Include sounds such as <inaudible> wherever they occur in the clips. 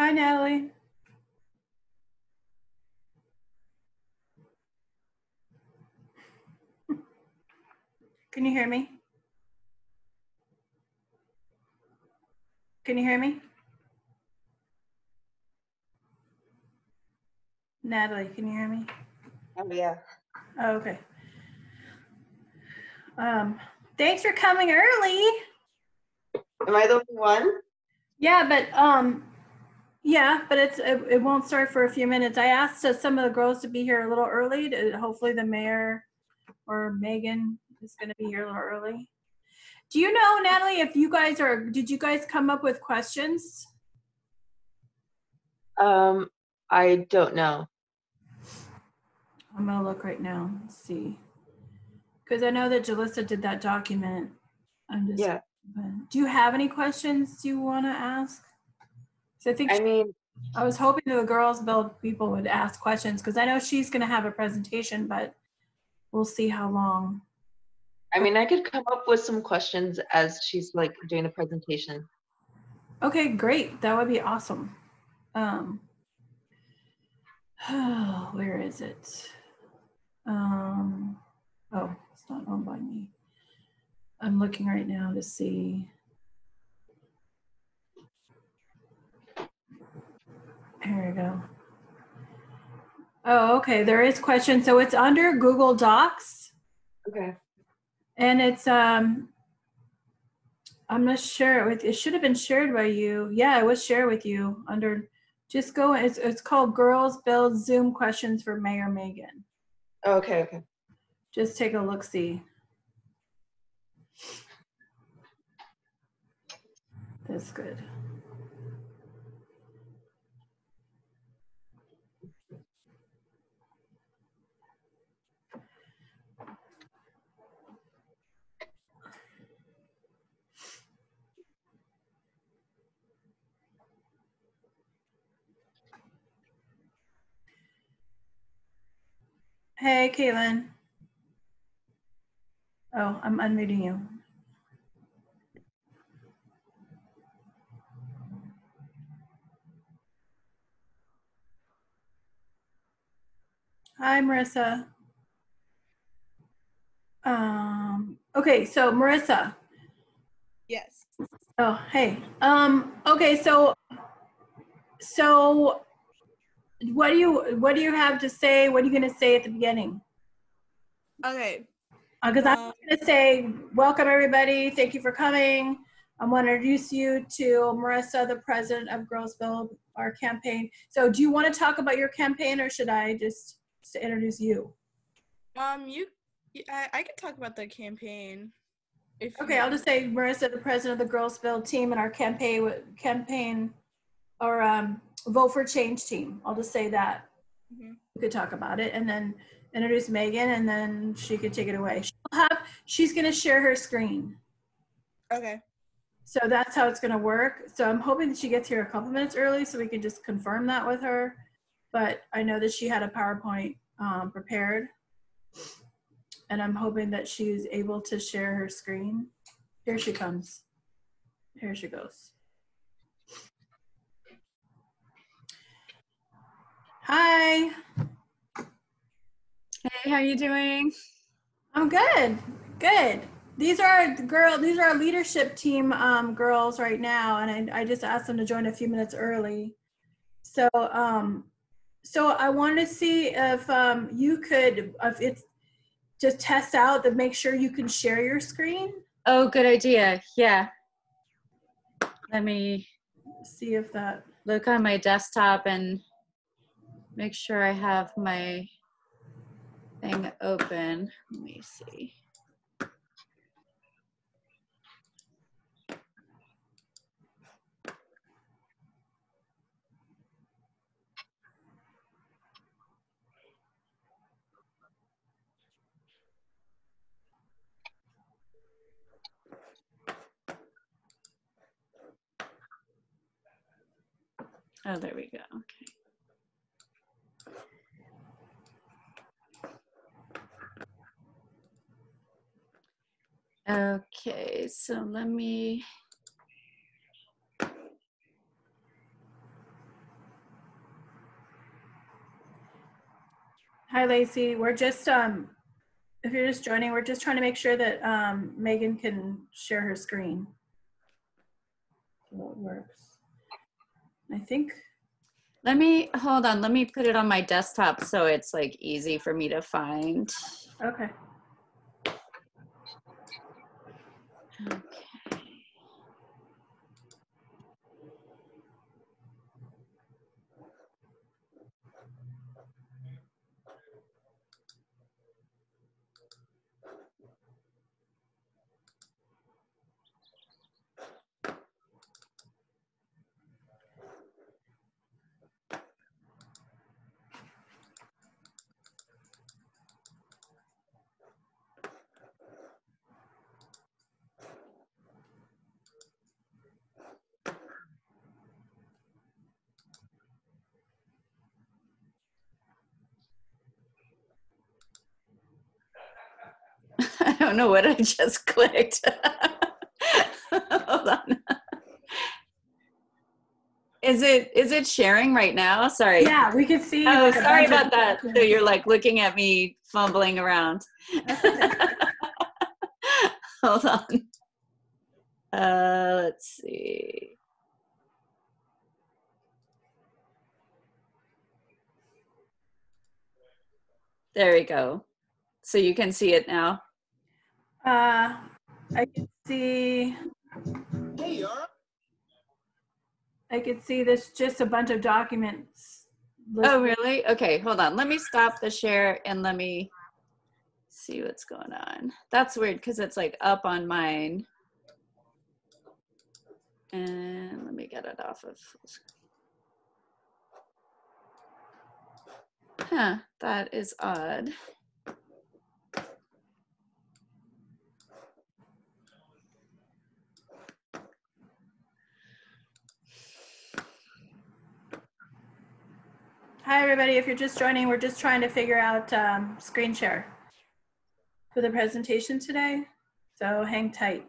Hi, Natalie. Can you hear me? Can you hear me? Natalie, can you hear me? Oh, yeah. Oh, okay. Um, thanks for coming early. Am I the only one? Yeah, but um, yeah, but it's it, it won't start for a few minutes. I asked uh, some of the girls to be here a little early. To, hopefully, the mayor or Megan is going to be here a little early. Do you know, Natalie, if you guys are? Did you guys come up with questions? Um, I don't know. I'm gonna look right now. See, because I know that Jalissa did that document. I'm just. Yeah. Do you have any questions you want to ask? So I think I mean, I was hoping that the girls build people would ask questions because I know she's going to have a presentation, but we'll see how long. I mean, I could come up with some questions as she's like doing the presentation. Okay, great. That would be awesome. Um, oh, <sighs> where is it? Um, oh, it's not on by me. I'm looking right now to see. Here we go. Oh, okay. There is question. So it's under Google Docs Okay. and it's um I'm not sure. It, it should have been shared by you. Yeah, it was shared with you under just go it's it's called Girls Build Zoom Questions for Mayor Megan. Okay. Okay. Just take a look see. That's good. Hey, Caitlin. Oh, I'm unmuting you. Hi, Marissa. Um, okay, so Marissa. Yes. Oh, hey. Um, okay, so so what do you what do you have to say? What are you gonna say at the beginning? Okay. Because I'm Um, going to say, welcome everybody. Thank you for coming. I want to introduce you to Marissa, the president of Girls Build, our campaign. So, do you want to talk about your campaign, or should I just introduce you? Um, you, I, I can talk about the campaign. If Okay, I'll just say Marissa, the president of the Girls Build team, and our campaign campaign or um, vote for change team. I'll just say that. Mhm. We could talk about it, and then introduce Megan, and then she could take it away. She'll have. She's going to share her screen. Okay. So that's how it's going to work. So I'm hoping that she gets here a couple minutes early so we can just confirm that with her. But I know that she had a PowerPoint um, prepared. And I'm hoping that she's able to share her screen. Here she comes. Here she goes. Hi, Hey, how are you doing? I'm good. Good. These are girl. These are our leadership team um, girls right now, and I, I just asked them to join a few minutes early. So, um, so I wanted to see if um, you could, if it's just test out to make sure you can share your screen. Oh, good idea. Yeah. Let me See if that. look on my desktop and make sure I have my thing open. Let me see. Oh, there we go. Okay. Okay, so let me. Hi, Lacey. We're just, um, if you're just joining, we're just trying to make sure that um, Megan can share her screen. What works? I think. Let me, hold on, let me put it on my desktop so it's like easy for me to find. Okay. Okay. I don't know what I just <laughs> clicked. Hold on. Is it is it sharing right now? Sorry. Yeah, we can see. Oh, sorry about that. So you're like looking at me fumbling around. <laughs> Hold on. Uh, let's see. There we go. So you can see it now. Uh, I can see, Hey, Yara. I can see this, just a bunch of documents. Oh, really? Okay, hold on. Let me stop the share and let me see what's going on. That's weird because it's like up on mine. And let me get it off of. Huh, that is odd. Hi, everybody. If you're just joining, we're just trying to figure out um, screen share for the presentation today. So hang tight.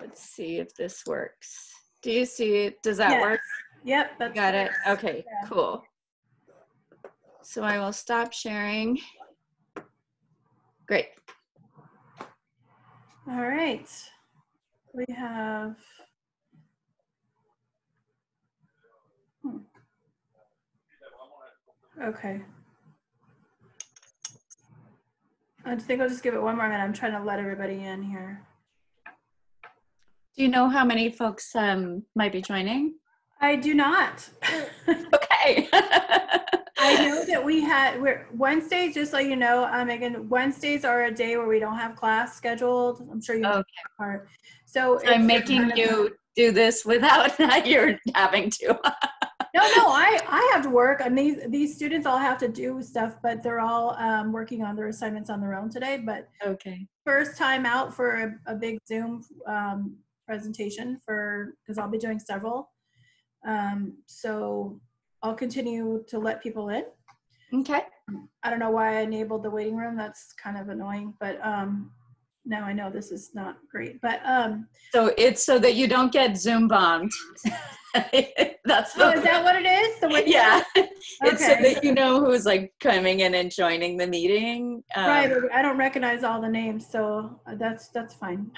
Let's see if this works. Do you see it? Does that Yes. work? Yep, that's Got it? Okay, Yeah. cool. So I will stop sharing. Great. All right. We have. Hmm. Okay. I think I'll just give it one more minute. I'm trying to let everybody in here. Do you know how many folks um, might be joining? I do not. <laughs> Okay. <laughs> I know that we had we're Wednesdays, just so you know, um, again, Wednesdays are a day where we don't have class scheduled. I'm sure you Okay. are. So So I'm making kind of- you do this without <laughs> you're having to. No, no, I I have to work, and these these students all have to do stuff, but they're all um, working on their assignments on their own today. But okay. first time out for a, a big Zoom um, presentation for because I'll be doing several. Um, so I'll continue to let people in. Okay. I don't know why I enabled the waiting room. That's kind of annoying, but um, now I know this is not great. But um, So it's so that you don't get Zoom bombed. <laughs> That's the oh, is that what it is? The waiting yeah. room? <laughs> It's so that you know who's like coming in and joining the meeting. Um, right. I don't recognize all the names, so that's that's fine.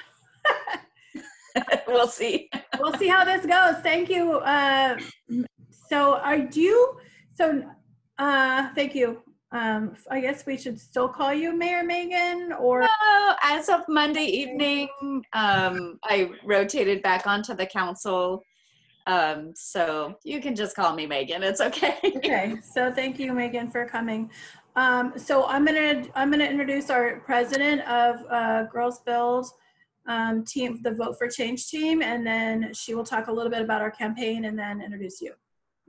<laughs> we'll see. we'll see how this goes. Thank you. Uh, so I do, So uh, thank you. Um, I guess we should still call you Mayor Megan, or No, as of Monday evening, um, I rotated back onto the council. Um, so you can just call me Megan. It's okay. okay. So thank you, Megan, for coming. Um, so I'm gonna I'm gonna introduce our president of uh, Girls Build um, team, the Vote for Change team, and then she will talk a little bit about our campaign and then introduce you.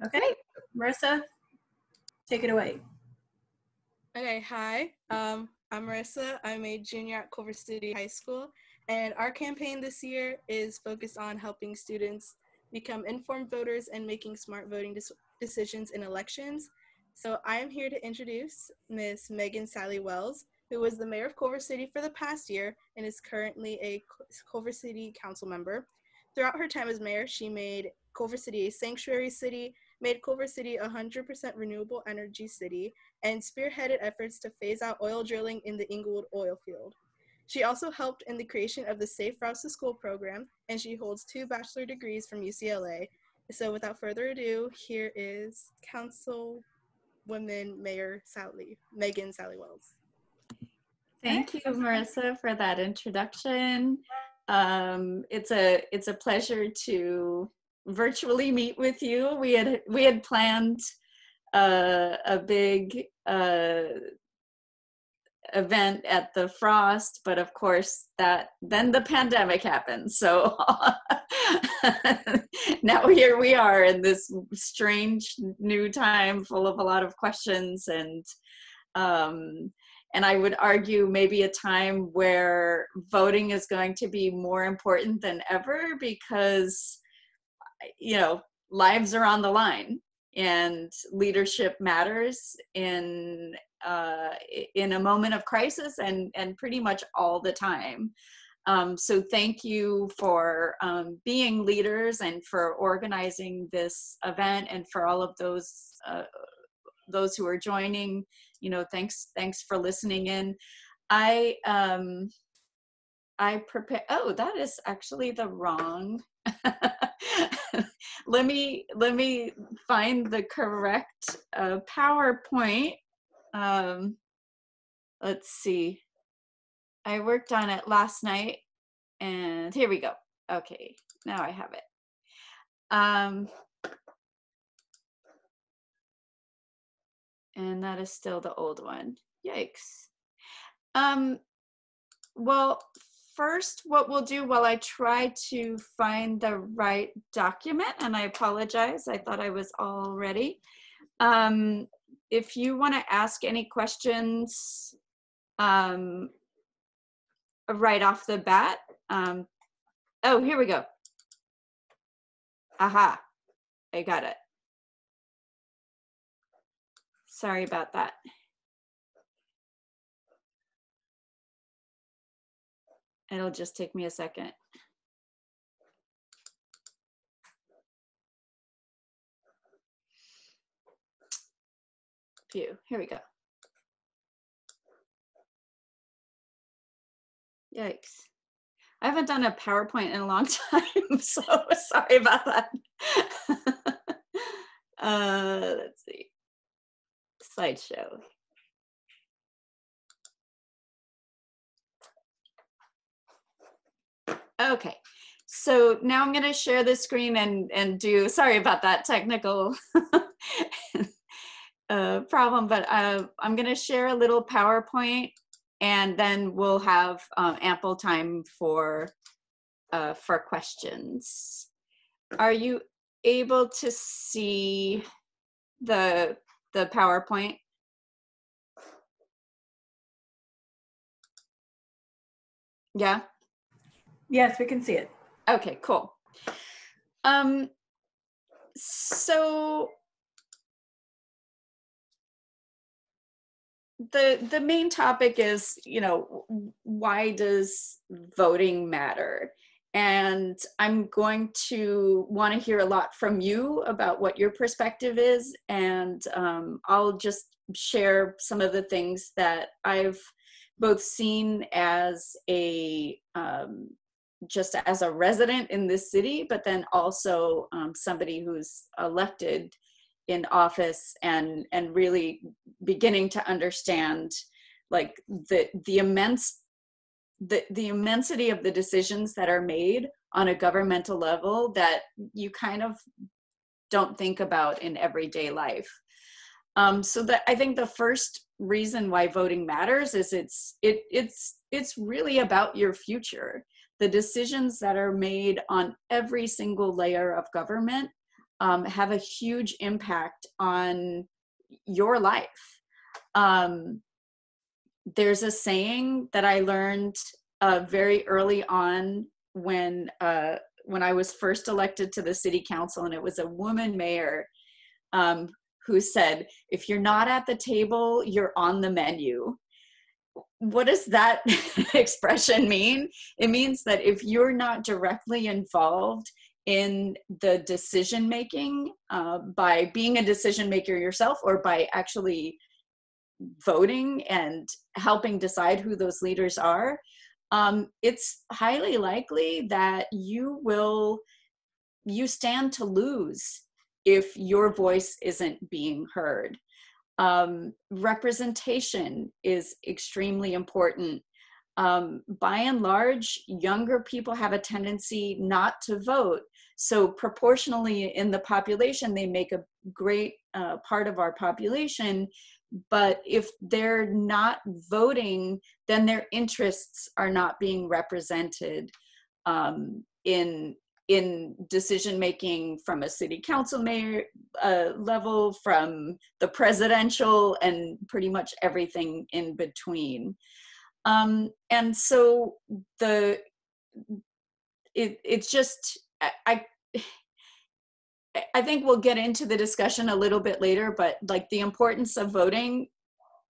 Okay, Marissa, take it away. Okay, hi. Um, I'm Marissa. I'm a junior at Culver City High School, and our campaign this year is focused on helping students become informed voters and making smart voting decisions in elections. So I am here to introduce Miss Meghan Sahli-Wells, who was the mayor of Culver City for the past year and is currently a Culver City council member. Throughout her time as mayor, she made Culver City a sanctuary city, made Culver City a 100% renewable energy city, and spearheaded efforts to phase out oil drilling in the Inglewood oil field. She also helped in the creation of the Safe Routes to School program, and she holds two bachelor degrees from UCLA. So without further ado, here is Councilwoman Mayor Sahli, Megan Sally Wells. Thank you, Marissa, for that introduction. Um, it's a it's a pleasure to virtually meet with you. We had we had planned uh, a big uh, event at the Frost, but of course that then the pandemic happened. So <laughs> now here we are in this strange new time, full of a lot of questions and. Um, and I would argue maybe a time where voting is going to be more important than ever because, you know, lives are on the line and leadership matters in uh, in a moment of crisis and and pretty much all the time. Um, so thank you for um, being leaders and for organizing this event and for all of those uh, those who are joining you know thanks thanks for listening in i um i prepare oh that is actually the wrong <laughs> <laughs> let me let me find the correct uh, powerpoint um let's see i worked on it last night and here we go okay now i have it um and that is still the old one. Yikes. Um, well, first, what we'll do while I try to find the right document, and I apologize, I thought I was all ready. Um, if you want to ask any questions um, right off the bat, um, oh, here we go. Aha, I got it. Sorry about that. It'll just take me a second. Phew, here we go. Yikes. I haven't done a PowerPoint in a long <laughs> time, <laughs> so sorry about that. <laughs> uh, let's see slideshow. Okay, so now I'm going to share the screen and, and do, sorry about that technical <laughs> uh, problem, but uh, I'm going to share a little PowerPoint and then we'll have um, ample time for, uh, for questions. Are you able to see the the PowerPoint? Yeah? Yes, we can see it. Okay, cool. Um, so the the main topic is, you know, why does voting matter? and I'm going to want to hear a lot from you about what your perspective is, and um, I'll just share some of the things that I've both seen as a um, just as a resident in this city, but then also um, somebody who's elected in office and and really beginning to understand like the the immense the the immensity of the decisions that are made on a governmental level that you kind of don't think about in everyday life. Um, so that I think the first reason why voting matters is it's it it's it's really about your future. The decisions that are made on every single layer of government um, have a huge impact on your life. Um, there's a saying that I learned uh, very early on when uh, when I was first elected to the city council, and it was a woman mayor um, who said, "If you're not at the table, you're on the menu." What does that <laughs> expression mean? It means that if you're not directly involved in the decision making uh, by being a decision maker yourself or by actually voting and helping decide who those leaders are, um, it's highly likely that you will you stand to lose if your voice isn't being heard um, representation is extremely important. Um, by and large younger people have a tendency not to vote. So proportionally in the population they make a great uh, part of our population. But if they're not voting then their interests are not being represented um, in in decision making from a city council mayor uh, level, from the presidential, and pretty much everything in between. Um, and so the it, it's just I, I I think we'll get into the discussion a little bit later, but like the importance of voting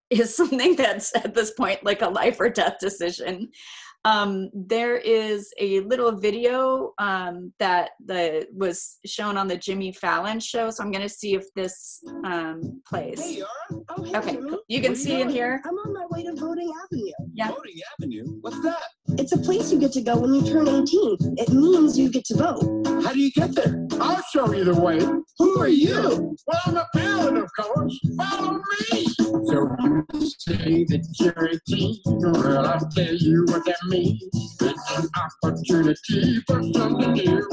is <laughs> something that's at this point like a life or death decision um, there is a little video um, that the, was shown on the Jimmy Fallon show. So I'm going to see if this um, plays. Hey. Oh, hey, Okay, Jimmy. you can you see in here. I'm on my way to Voting Avenue. Yeah. Voting Avenue? What's that? It's a place you get to go when you turn 18. It means you get to vote. How do you get there? I'll show you the way. Who are you? Well, I'm a ballad, of course. Follow me. So you say that you're a teen. Well, I'll tell you what that means. It's an opportunity for something new.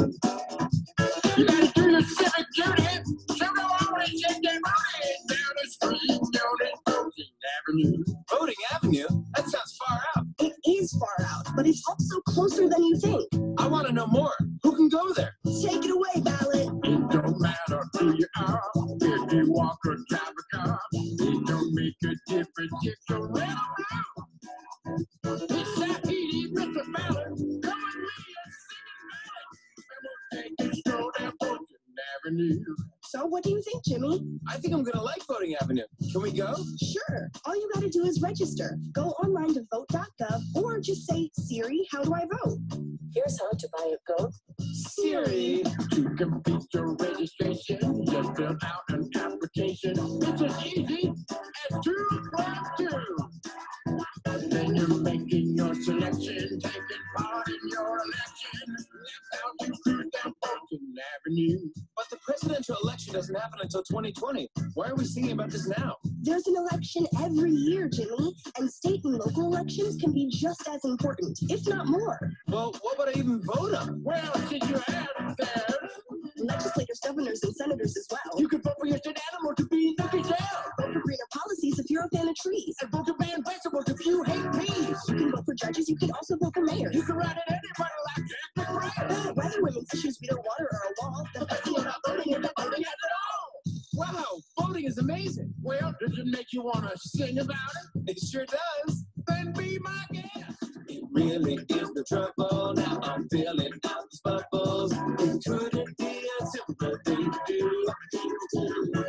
You gotta do your civic duty. So go on and shake your booty down the street as Voting Avenue. Voting Avenue? That sounds far out. It is far out, but it's also closer than you think. I want to know more. Who can go there? Take it away, ballot. It don't matter who you are, if you walk or drive a car. It don't make a difference if you're blue. It's that easy, Mr. Come with me and sing it, and we'll take a stroll down Voting Avenue. So, what do you think, Jimmy? I think I'm going to like Voting Avenue. Can we go? Sure. All you gotta do is register. Go online to vote.gov or just say, Siri, how do I vote? Here's how to buy a goat. Siri. To complete your registration, just fill out an application. It's as easy as two plus two. Then you're making your selection, taking part in your election. That's how you down Voting Avenue. But the presidential election doesn't happen until 2020. Why are we singing about this now? There's an election every year, Jimmy, and state and local elections can be just as important, if not more. Well, what would I even vote on? Well, since you have it there, Legislators, governors, and senators as well. you can vote for your state animal to be the gazelle. vote for greener policies if you're a fan of trees. And vote to ban vegetables if you hate peas. You can vote for judges. You can also vote for mayors. You can write it anybody like Jack. Whether women's issues the water or the. Wow, voting is amazing. Well, does it make you want to sing about it? It sure does. Then be my guest. It really is the trouble. Now I'm feeling out these bubbles. It couldn't be a simpler thing to do.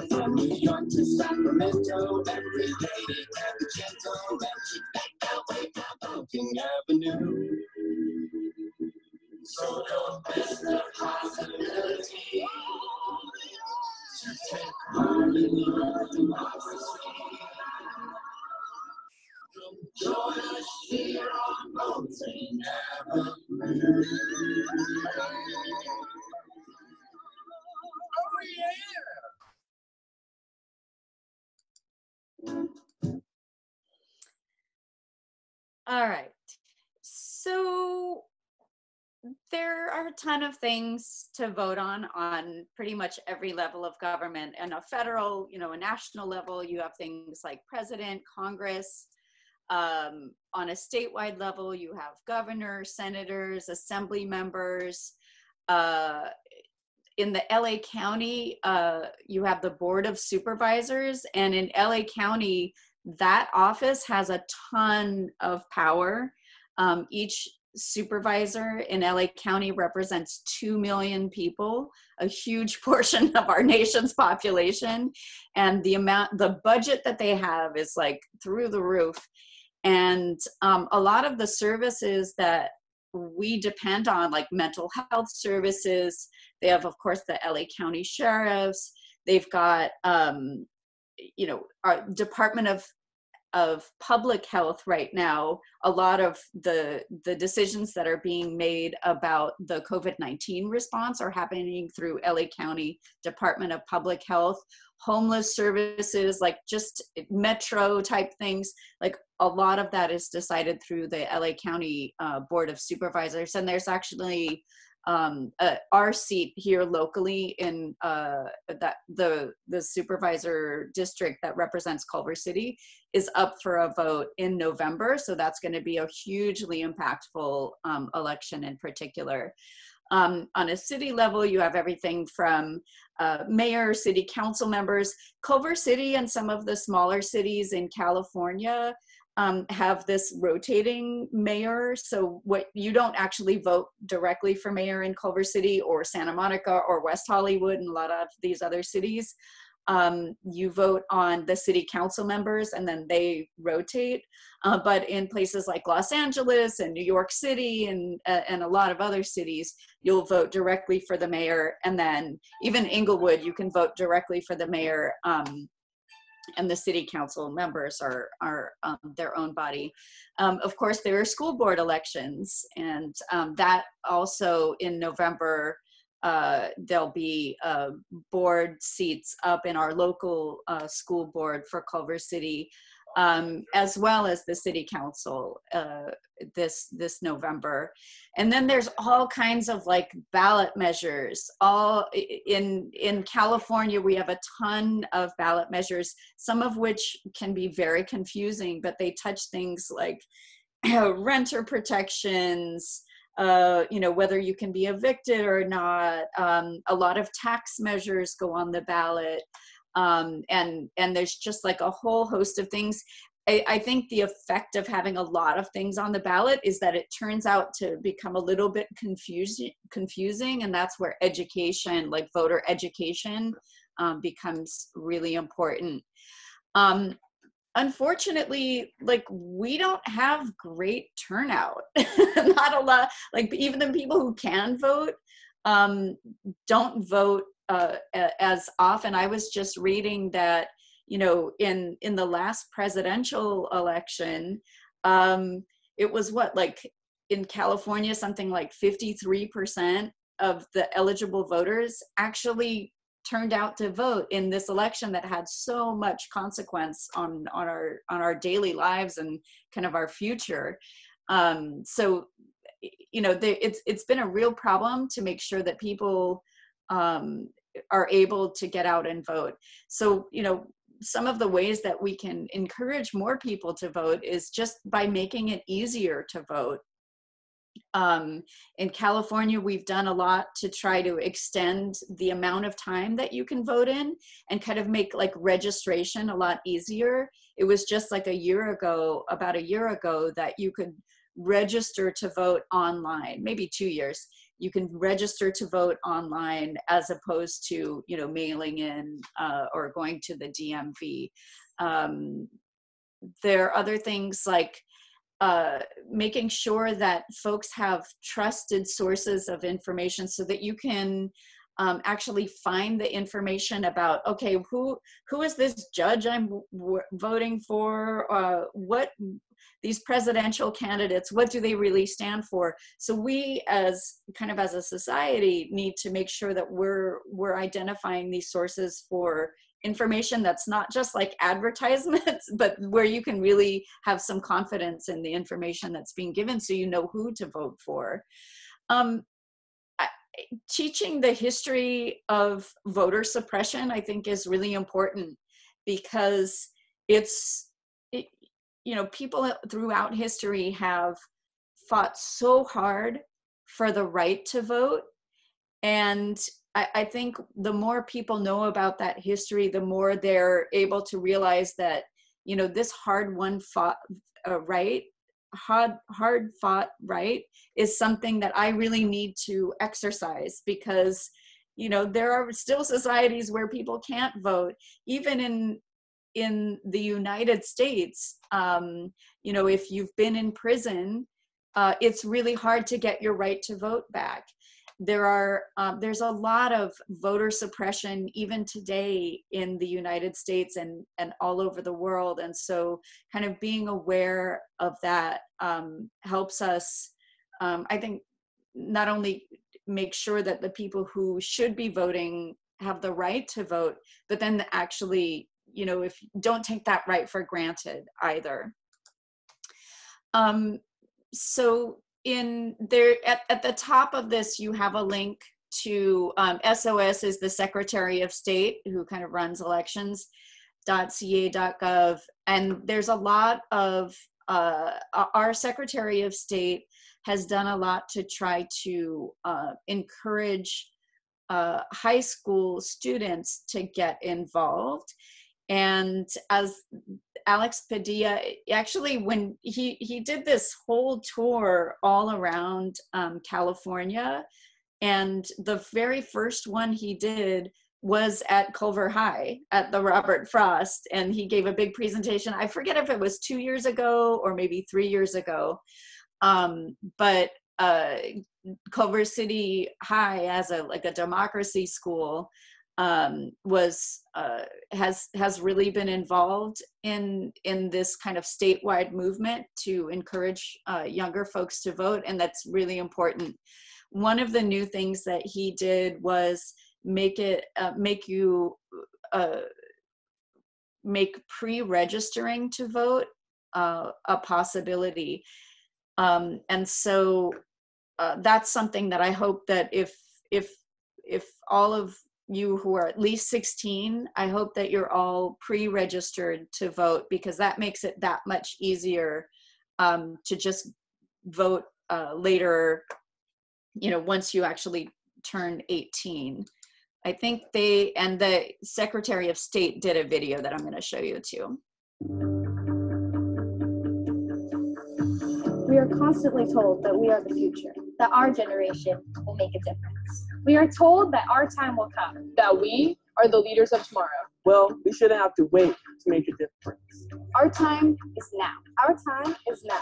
From New York to Sacramento, every lady can be gentle. And she back that way down Voting Avenue. So don't miss the possibility to take part in your democracy. Come join us here on Voting Avenue. Oh, yeah. All right. So there are a ton of things to vote on on pretty much every level of government. And a federal you know a national level you have things like president congress um, on a statewide level you have governors senators assembly members uh, in the la county uh, you have the board of supervisors and in la county that office has a ton of power. Um, each supervisor in LA County represents 2 million people, a huge <laughs> portion of our nation's population. And the amount, the budget that they have is like through the roof. And um, a lot of the services that we depend on, like mental health services, they have, of course, the LA County Sheriffs. They've got, um, you know, our Department of of public health right now a lot of the the decisions that are being made about the covid-19 response are happening through la county department of public health. Homeless services like just metro type things like a lot of that is decided through the la county uh, board of supervisors. And there's actually um, uh, our seat here locally in uh, that the the supervisor district that represents Culver City is up for a vote in November. So that's going to be a hugely impactful um, election in particular. Um, on a city level, you have everything from uh, mayor, city council members. Culver City and some of the smaller cities in California um, have this rotating mayor. So what you don't actually vote directly for mayor in Culver City or Santa Monica or West Hollywood and a lot of these other cities. Um, you vote on the city council members and then they rotate. Uh, but in places like Los Angeles and New York City and, uh, and a lot of other cities, you'll vote directly for the mayor. And then even Inglewood, you can vote directly for the mayor um, and the city council members are are um, their own body. Um, of course, there are school board elections, and um, that also in November. Uh, there'll be uh, board seats up in our local uh, school board for Culver City um, as well as the city council uh, this this November. And then there's all kinds of like ballot measures. All in in California, we have a ton of ballot measures, some of which can be very confusing, but they touch things like <clears throat> renter protections. Uh, you know whether you can be evicted or not. Um, a lot of tax measures go on the ballot um, and and there's just like a whole host of things I, I, think the effect of having a lot of things on the ballot is that it turns out to become a little bit confusing confusing and that's where education like voter education um, becomes really important um, unfortunately like we don't have great turnout <laughs> not a lot like even the people who can vote um, don't vote uh, as often. I was just reading that you know in in the last presidential election, um, it was what like in California something like 53% of the eligible voters actually turned out to vote in this election that had so much consequence on on our on our daily lives and kind of our future um so you know they, it's it's been a real problem to make sure that people um, are able to get out and vote. So, you know, some of the ways that we can encourage more people to vote is just by making it easier to vote. Um, in California, we've done a lot to try to extend the amount of time that you can vote in and kind of make like registration a lot easier. It was just like a year ago, about a year ago, that you could register to vote online, maybe two years you can register to vote online as opposed to you know mailing in uh, or going to the DMV. Um, there are other things like uh, making sure that folks have trusted sources of information so that you can um, actually find the information about okay who who is this judge i'm w- voting for? Uh, what these presidential candidates what do they really stand for? So we as kind of as a society need to make sure that we're we're identifying these sources for information that's not just like advertisements <laughs> but where you can really have some confidence in the information that's being given so you know who to vote for um, teaching the history of voter suppression i think is really important because it's you know, people throughout history have fought so hard for the right to vote. And I, I, think the more people know about that history, the more they're able to realize that, you know, this hard won fought uh, right, hard, hard fought right is something that I really need to exercise because, you know, there are still societies where people can't vote, even in in the United States, um, you know if you've been in prison uh, it's really hard to get your right to vote back there are um, there's a lot of voter suppression even today in the united states and and all over the world. And so kind of being aware of that um, helps us um, i think not only make sure that the people who should be voting have the right to vote but then actually you know if don't take that right for granted either. Um so in there at, at the top of this you have a link to um, sos is the secretary of state who kind of runs elections and there's a lot of uh, our secretary of state has done a lot to try to uh, encourage uh, high school students to get involved. And as alex padilla actually when he he did this whole tour all around um, california. And the very first one he did was at culver high at the robert frost and he gave a big presentation. I forget if it was two years ago or maybe three years ago. Um, but uh, culver city high as a like a democracy school um, was uh, has has really been involved in in this kind of statewide movement to encourage uh, younger folks to vote, and that's really important. One of the new things that he did was make it uh, make you uh, make pre-registering to vote uh, a possibility, um, and so uh, that's something that I hope that if if if all of you who are at least 16 i hope that you're all pre-registered to vote because that makes it that much easier um, to just vote uh, later you know once you actually turn 18 i think they and the secretary of state did a video that i'm going to show you too We are constantly told that we are the future, that our generation will make a difference. We are told that our time will come, that we are the leaders of tomorrow. Well, we shouldn't have to wait to make a difference. Our time is now. Our time is now.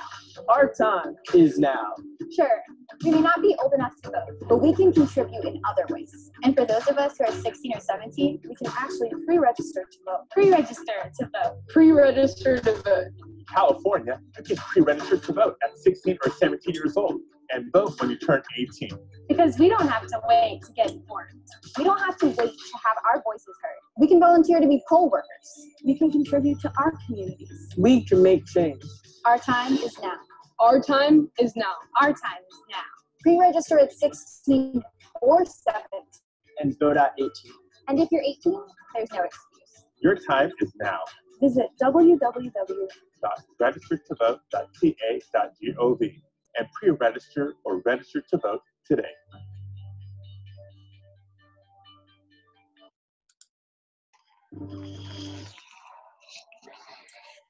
Our time is now. Sure, we may not be old enough to vote, but we can contribute in other ways. And for those of us who are 16 or 17, we can actually pre-register to vote. Pre-register to vote. Pre-register to vote. California, you can pre-register to vote at 16 or 17 years old and vote when you turn 18. Because we don't have to wait to get informed. We don't have to wait to have our voices heard. We can volunteer to be poll workers. We can contribute to our communities. We can make change. Our time is now. Our time is now. Our time is now. Pre-register at 16 or 7. And vote at 18. And if you're 18, there's no excuse. Your time is now. Visit www registertovote.ca.gov and pre-register or register to vote today.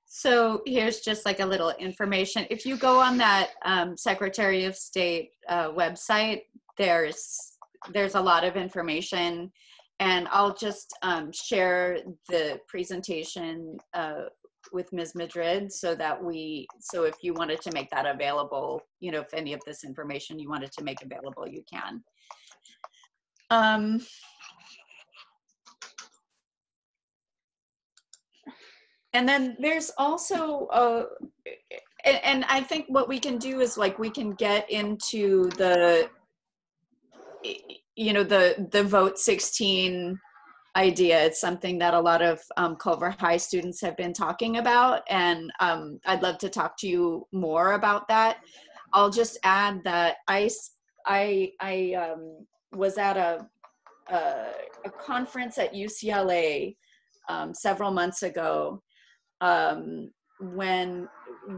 So here's just like a little information. If you go on that um, Secretary of State uh, website, there's there's a lot of information, and I'll just um, share the presentation uh, with Ms. Madrid so that we so if you wanted to make that available, you know, if any of this information you wanted to make available, you can. Um, and then there's also uh and, and i think what we can do is like we can get into the you know the the vote 16 idea. It's something that a lot of um, culver high students have been talking about and um, i'd love to talk to you more about that. I'll just add that i i i um, was at a, a, a conference at ucla um, several months ago um, when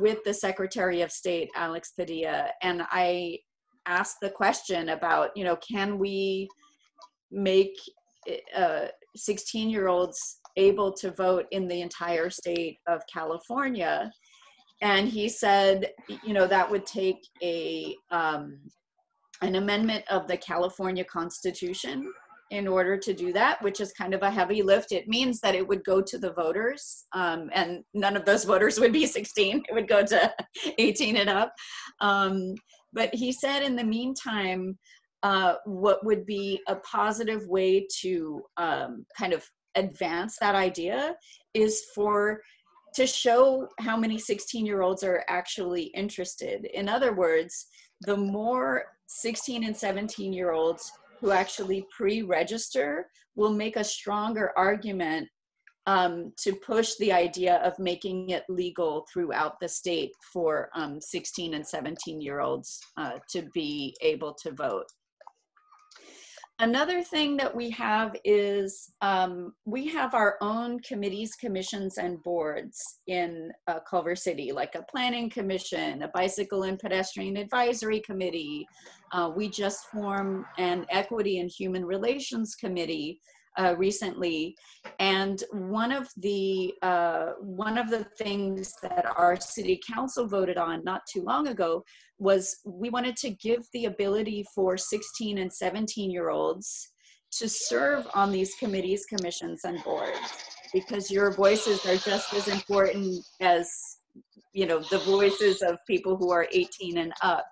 with the Secretary of State Alex Padilla, and I asked the question about, you know, can we make uh, 16 year olds able to vote in the entire state of California? And he said, you know, that would take a um, an amendment of the California Constitution in order to do that, which is kind of a heavy lift. It means that it would go to the voters, um, and none of those <laughs> voters would be 16. It would go to <laughs> 18 and up. Um, but he said, in the meantime, uh, what would be a positive way to um, kind of advance that idea is for to show how many 16 year olds are actually interested. In other words, the more 16 and 17 year olds who actually pre register will make a stronger argument um, to push the idea of making it legal throughout the state for um, 16 and 17 year olds uh, to be able to vote. Another thing that we have is um, we have our own committees, commissions, and boards in uh, Culver City, like a planning commission, a bicycle and pedestrian advisory committee. Uh, we just formed an equity and human relations committee uh, recently, and one of the uh, one of the things that our city council voted on not too long ago was we wanted to give the ability for 16 and 17 year olds to serve on these committees, commissions, and boards. Because your voices are just as important as you know the voices of people who are 18 and up.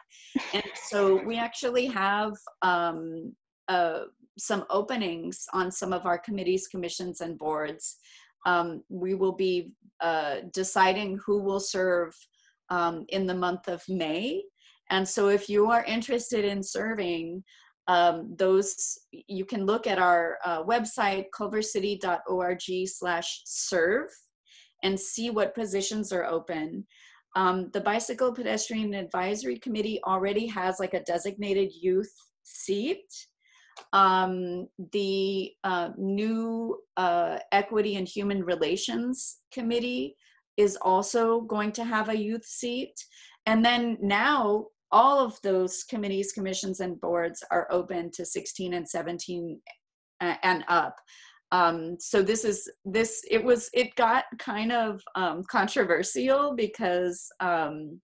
And so we actually have um, uh, some openings on some of our committees, commissions, and boards. Um, we will be uh, deciding who will serve um, in the month of May. And so if you are interested in serving, um, those you can look at our uh, website culvercity.org slash serve and see what positions are open um, the bicycle pedestrian advisory committee already has like a designated youth seat um, the uh, new uh, Equity and Human Relations Committee is also going to have a youth seat. And then now all of those committees, commissions, and boards are open to 16 and 17 and up. Um, so this is this it was it got kind of um, controversial because um,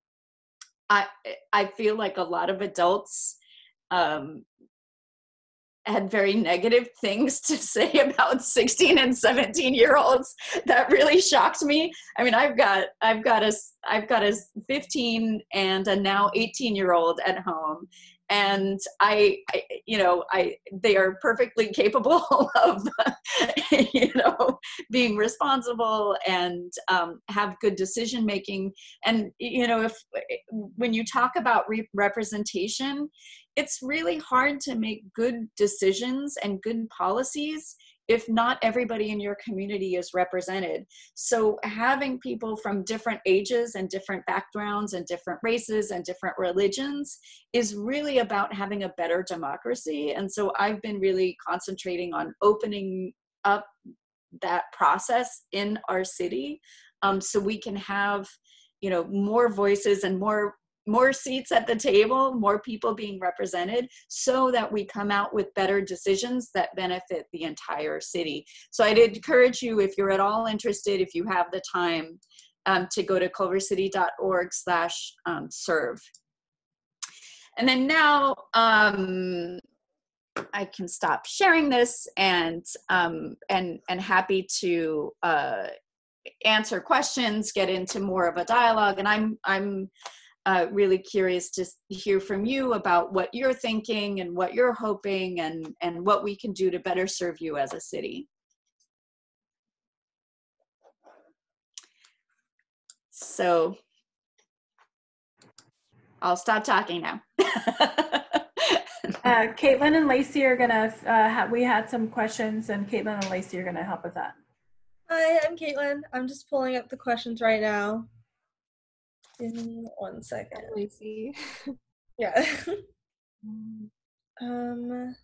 I I feel like a lot of adults um, had very negative things to say <laughs> about 16 and 17 year olds. That really shocked me. I mean i've got i've got a i've got a 15 and a now 18 year old at home. And I, I, you know i they are perfectly capable <laughs> of you know being responsible and um, have good decision making. And you know if when you talk about re- representation it's really hard to make good decisions and good policies if not everybody in your community is represented. So, having people from different ages and different backgrounds and different races and different religions is really about having a better democracy. And so, I've been really concentrating on opening up that process in our city um, so we can have you know more voices and more more seats at the table, more people being represented, so that we come out with better decisions that benefit the entire city. So I'd encourage you, if you're at all interested, if you have the time, um, to go to culvercity.org slash um, serve. And then now um, I can stop sharing this and um, and and happy to uh, answer questions, get into more of a dialogue. And I'm I'm uh, really curious to hear from you about what you're thinking and what you're hoping and, and what we can do to better serve you as a city. So I'll stop talking now. <laughs> uh, Caitlin and Lacey are gonna, uh, have, we had some questions and Caitlin and Lacey are gonna help with that. Hi, I'm Caitlin. I'm just pulling up the questions right now. Give me one second. Lacey. Yeah. <laughs> um.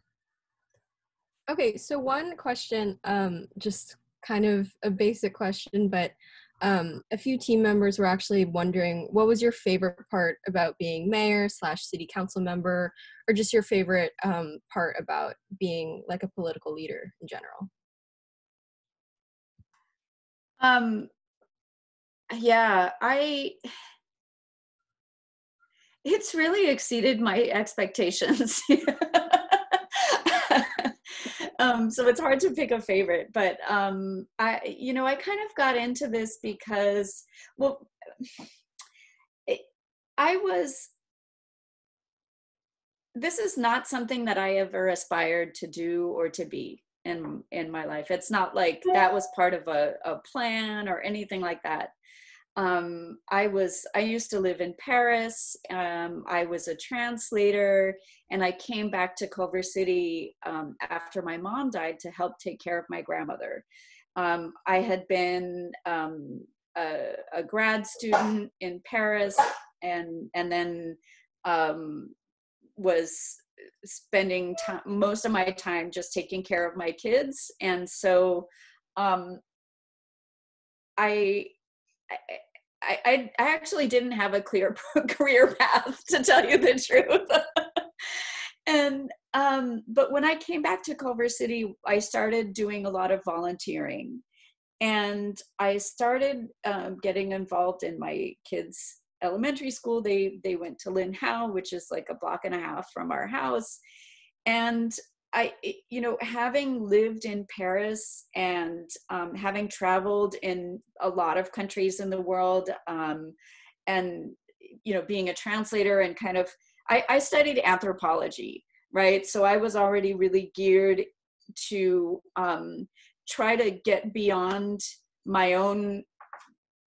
Okay, so one question, um, just kind of a basic question, but um, a few team members were actually wondering what was your favorite part about being mayor slash city council member, or just your favorite um, part about being like a political leader in general. Um, yeah, I it's really exceeded my expectations. <laughs> um, so it's hard to pick a favorite, but um, I, you know, I kind of got into this because, well, it, I was. This is not something that I ever aspired to do or to be in in my life. It's not like that was part of a, a plan or anything like that. Um, I was I used to live in Paris. Um, I was a translator, and I came back to Culver City um, after my mom died to help take care of my grandmother. Um, I had been um, a, a grad student in Paris, and and then um, was spending most of my time just taking care of my kids, and so I I, I, actually didn't have a clear <laughs> career path to tell you the truth. <laughs> and um, but when I came back to Culver City, I started doing a lot of volunteering, and I started um, getting involved in my kids' elementary school. They they went to Lynn Howe, which is like a block and a half from our house, and I, you know, having lived in Paris and um, having traveled in a lot of countries in the world, um, and you know, being a translator and kind of, I, I studied anthropology, right? So I was already really geared to um, try to get beyond my own,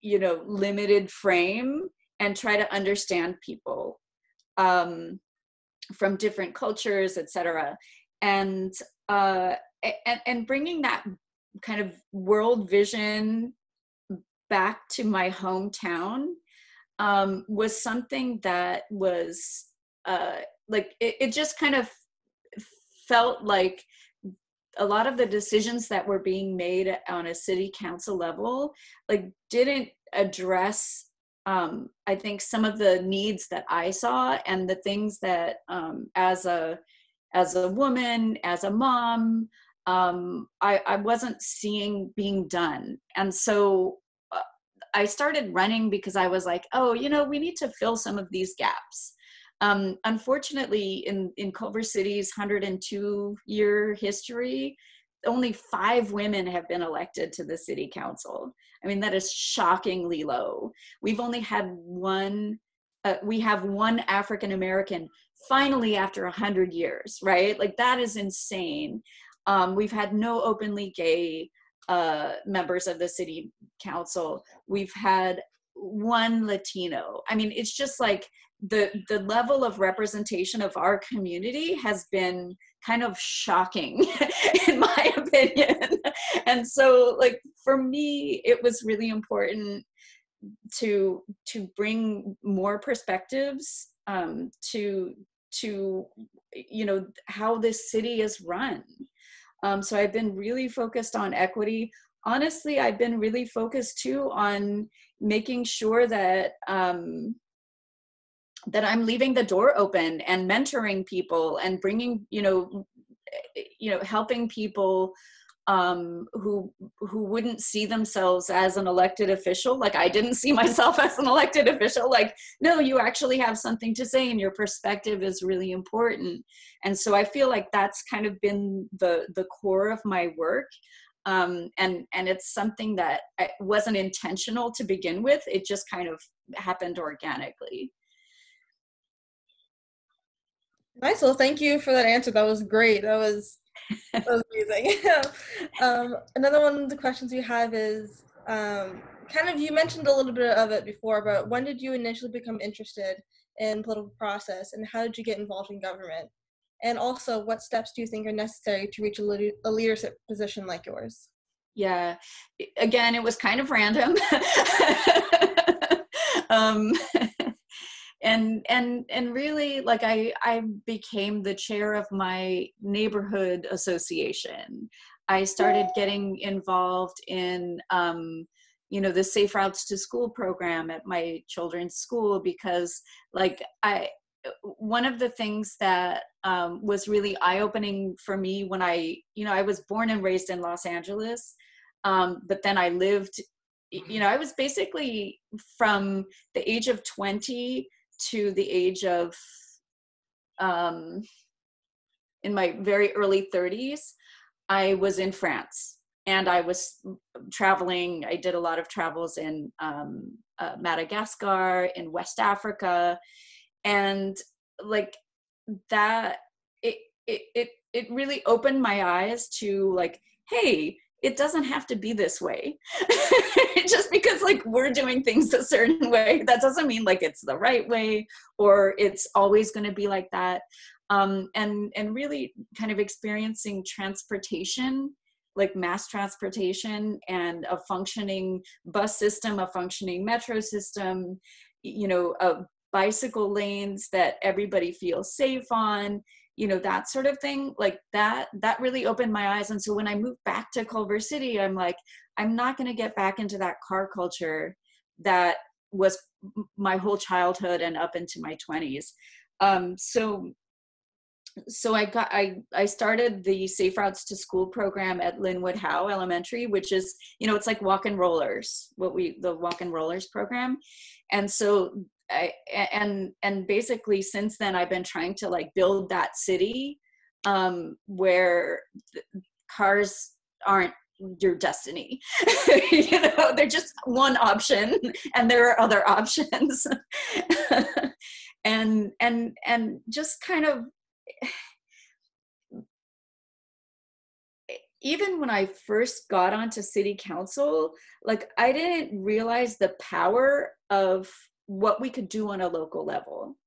you know, limited frame and try to understand people um, from different cultures, etc and uh, and, and bringing that kind of world vision back to my hometown um, was something that was uh, like it, it just kind of felt like a lot of the decisions that were being made on a city council level like didn't address um, i think some of the needs that i saw and the things that um, as a as a woman, as a mom, um, I, I wasn't seeing being done. And so uh, I started running because I was like, oh, you know, we need to fill some of these gaps. Um, unfortunately, in, in Culver City's 102 year history, only five women have been elected to the city council. I mean, that is shockingly low. We've only had one, uh, we have one African American finally after a hundred years, right? Like that is insane. Um, we've had no openly gay uh, members of the city council. We've had one Latino. I mean, it's just like the the level of representation of our community has been kind of shocking <laughs> in my opinion and so like for me it was really important to to bring more perspectives um, to to you know how this city is run. Um, so i've been really focused on equity. Honestly i've been really focused too on making sure that um, that i'm leaving the door open and mentoring people and bringing you know you know helping people um, who who wouldn't see themselves as an elected official. Like i didn't see <laughs> myself as an elected official. Like no you actually have something to say and your perspective is really important. And so i feel like that's kind of been the the core of my work. Um, and and it's something that wasn't intentional to begin with. It just kind of happened organically. Nice. Well thank you for that answer. That was great. That was that was amazing. <laughs> um, another one of the questions we have is um, kind of you mentioned a little bit of it before, but when did you initially become interested in political process, and how did you get involved in government? And also, what steps do you think are necessary to reach a, le- a leadership position like yours? Yeah, again, it was kind of random. <laughs> um, <laughs> and and and really like i i became the chair of my neighborhood association. I started getting involved in um you know the safe routes to school program at my children's school because like i one of the things that um, was really eye-opening for me when i you know i was born and raised in los angeles um, but then i lived you know i was basically from the age of 20 to the age of um, in my very early 30s I was in France and I was traveling. I did a lot of travels in um, uh, Madagascar, in West Africa, and like that, it it it it really opened my eyes to like, hey, it doesn't have to be this way. <laughs> Just because like we're doing things a certain way, that doesn't mean like it's the right way or it's always going to be like that. Um, and and really kind of experiencing transportation like mass transportation and a functioning bus system, a functioning metro system, you know, uh, bicycle lanes that everybody feels safe on, you know, that sort of thing. Like that, that really opened my eyes. And so when I moved back to Culver City, I'm like, I'm not going to get back into that car culture that was my whole childhood and up into my 20s. Um, so so I got I I started the Safe Routes to School program at Linwood Howe Elementary, which is you know it's like walk and rollers, what we the walk and rollers program, and so I and and basically since then I've been trying to like build that city um, where cars aren't your destiny. <laughs> You know they're just one option and there are other options. <laughs> And and and just kind of even when I first got onto city council, like I didn't realize the power of what we could do on a local level.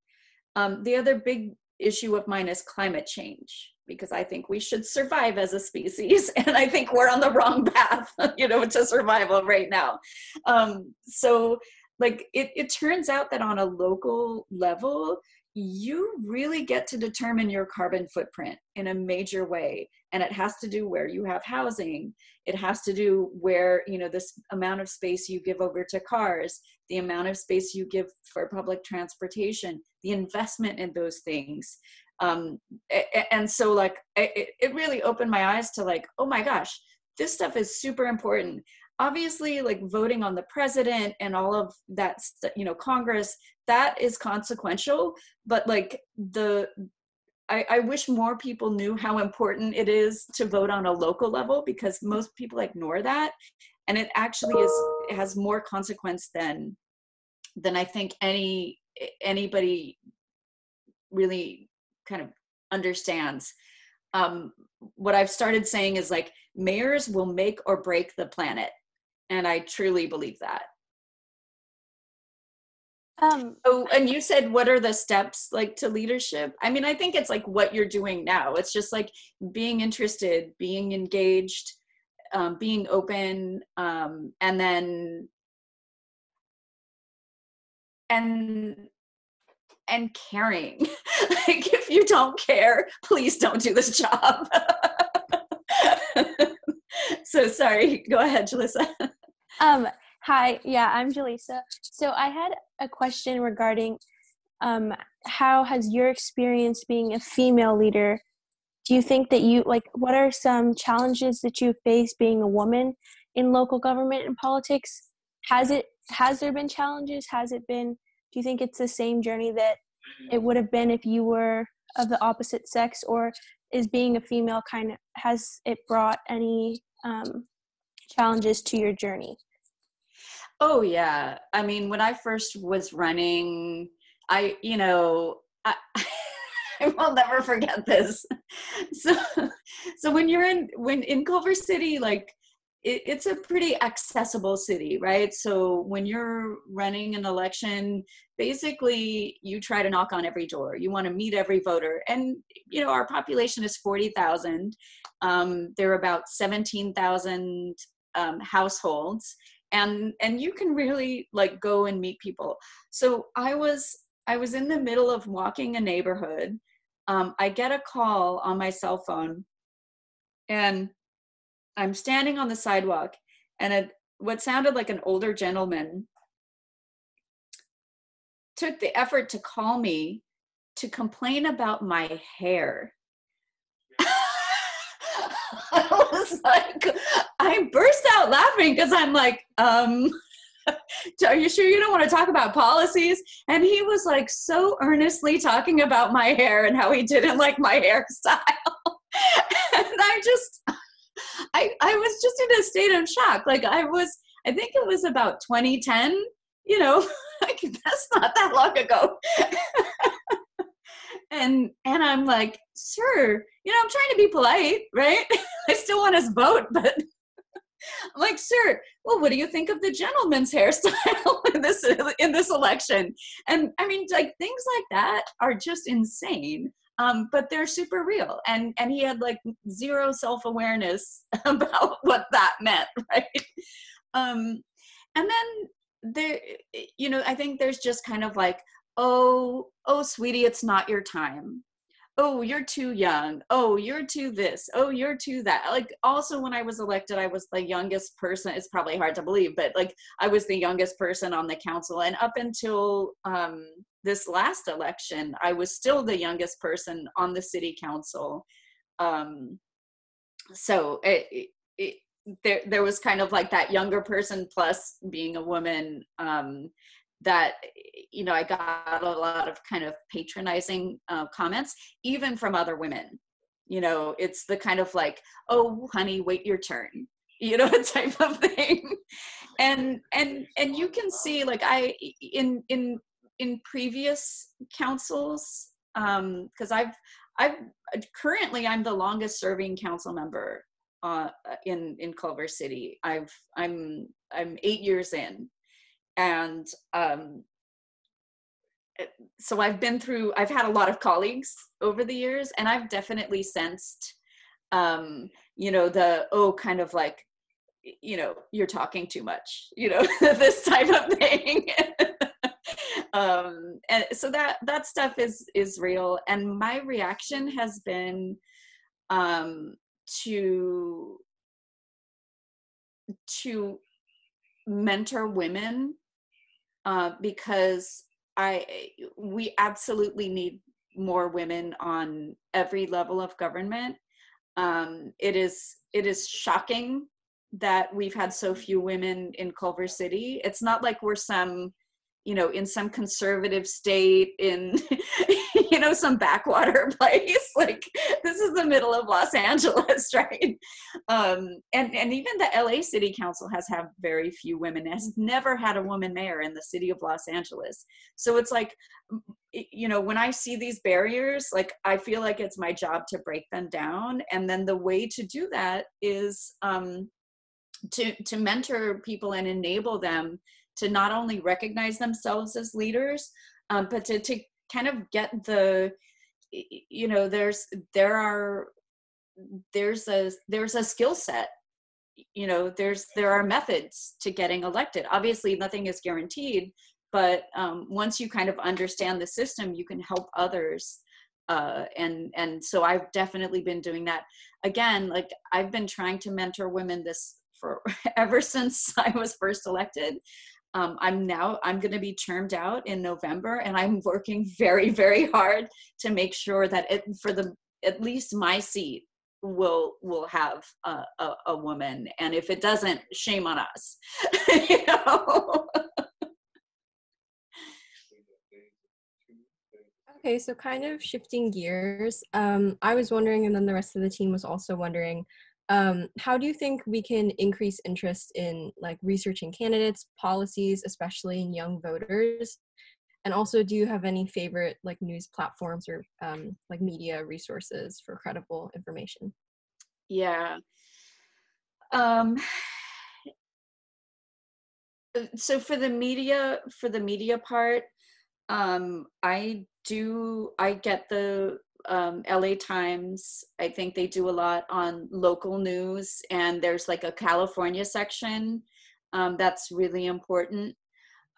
Um, the other big issue of mine is climate change because I think we should survive as a species, <laughs> and I think we're on the wrong path, <laughs> you know, to survival right now. Um, so, like, it, it turns out that on a local level, you really get to determine your carbon footprint in a major way. And it has to do where you have housing. It has to do where you know this amount of space you give over to cars the amount of space you give for public transportation the investment in those things. Um, and so like it, it really opened my eyes to like oh my gosh this stuff is super important obviously like voting on the president and all of that you know congress that is consequential but like the I, I, wish more people knew how important it is to vote on a local level because most people ignore that and it actually is it has more consequence than than i think any anybody really kind of understands. Um, what i've started saying is like mayors will make or break the planet and i truly believe that. Um oh and you said what are the steps like to leadership? I mean i think it's like what you're doing now. It's just like being interested being engaged um, being open um, and then and and caring. <laughs> Like if you don't care please don't do this job. <laughs> So sorry. Go ahead jalissa <laughs> um Hi, yeah, I'm Jaleesa. So I had a question regarding um, how has your experience being a female leader? Do you think that you like what are some challenges that you face being a woman in local government and politics? Has it has there been challenges? Has it been do you think it's the same journey that it would have been if you were of the opposite sex or is being a female kind of has it brought any um, challenges to your journey? Oh yeah. I mean, when I first was running, I, you know, I, <laughs> I will never forget this. <laughs> So, so when you're in when in Culver City, like it, it's a pretty accessible city, right? So when you're running an election, basically you try to knock on every door. You want to meet every voter, and you know our population is forty thousand. Um, there are about seventeen thousand um, households and and you can really like go and meet people. So i was i was in the middle of walking a neighborhood. Um, i get a call on my cell phone and i'm standing on the sidewalk and a, what sounded like an older gentleman took the effort to call me to complain about my hair <laughs> I was like, I burst out laughing because I'm like, um, <laughs> are you sure you don't want to talk about policies? And he was like so earnestly talking about my hair and how he didn't like my <laughs> hairstyle. and I just, I, I was just in a state of shock. Like I was, I think it was about 2010, you know, like that's not that long ago. And and I'm like, sir, you know, I'm trying to be polite, right? <laughs> I still want us vote, but <laughs> I'm like, sir, well, what do you think of the gentleman's <laughs> hairstyle in this in this election? And I mean, like things like that are just insane. Um, but they're super real. And and he had like zero self-awareness about what that meant, right? Um, and then there, you know, I think there's just kind of like, oh, oh, sweetie, it's not your time. Oh you're too young. Oh you're too this. Oh you're too that. Like also when i was elected i was the youngest person. It's probably hard to believe but like i was the youngest person on the council. And up until um, this last election i was still the youngest person on the city council. Um, so it, it, there there was kind of like that younger person plus being a woman um, that you know i got a lot of kind of patronizing uh, comments even from other women. You know it's the kind of like oh honey wait your turn. <laughs> You know <laughs> type of thing. And and and you can see like i in in in previous councils um because i've i've currently i'm the longest serving council member uh in in culver city. I've i'm i'm eight years in and um, so I've been through. I've had a lot of colleagues over the years, and I've definitely sensed, um, you know, the oh, kind of like, you know, you're talking too much, you know, <laughs> this type of thing. <laughs> um, and so that that stuff is is real, and my reaction has been um, to to mentor women uh, because I we absolutely need more women on every level of government. Um, it is it is shocking that we've had so few women in Culver City. It's not like we're some you know in some conservative state in <laughs> you know some backwater <laughs> place like this is the middle of los angeles <laughs> right? Um and and even the la city council has had very few women has never had a woman mayor in the city of los angeles. So it's like you know when i see these barriers like i feel like it's my job to break them down. And then the way to do that is um to to mentor people and enable them to not only recognize themselves as leaders, um, but to, to kind of get the, you know, there's, there are, there's a, there's a skill set you know there's there are methods to getting elected. Obviously nothing is guaranteed but um, once you kind of understand the system you can help others uh, and and so i've definitely been doing that. Again like i've been trying to mentor women this for <laughs> ever since i was first elected um, i'm now i'm going to be termed out in november and i'm <laughs> working very very hard to make sure that it for the at least my seat will will have a, a, a woman. And if it doesn't shame on us. <laughs> You know? Okay, so kind of shifting gears, um, I was wondering, and then the rest of the team was also wondering, um, how do you think we can increase interest in like researching candidates policies especially in young voters? And also do you have any favorite like news platforms or um, like media resources for credible information? Yeah. Um <sighs> so for the media for the media part um i do i get the um, LA Times. I think they do a lot on local news, and there's like a California section um, that's really important.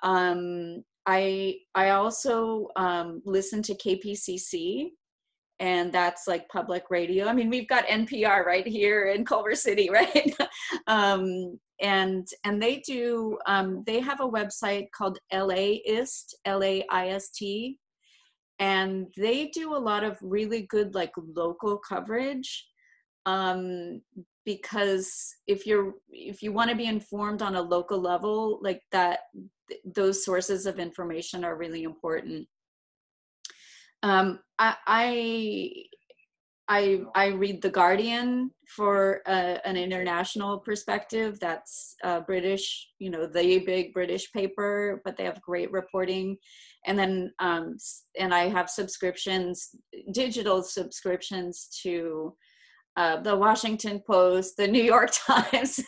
Um, I I also um, listen to KPCC, and that's like public radio. I mean, we've got NPR right here in Culver City, <laughs> right? um, and and they do um, they have a website called LAist, L A I S T, and they do a lot of really good like local coverage um, because if you're if you want to be informed on a local level like that th- those sources of information are really important um, I, I I I read The Guardian for uh, an international perspective. That's uh, British, you know, the big British paper, but they have great reporting. And then um, and I have subscriptions, digital subscriptions to uh, the Washington Post, the New York <laughs> Times,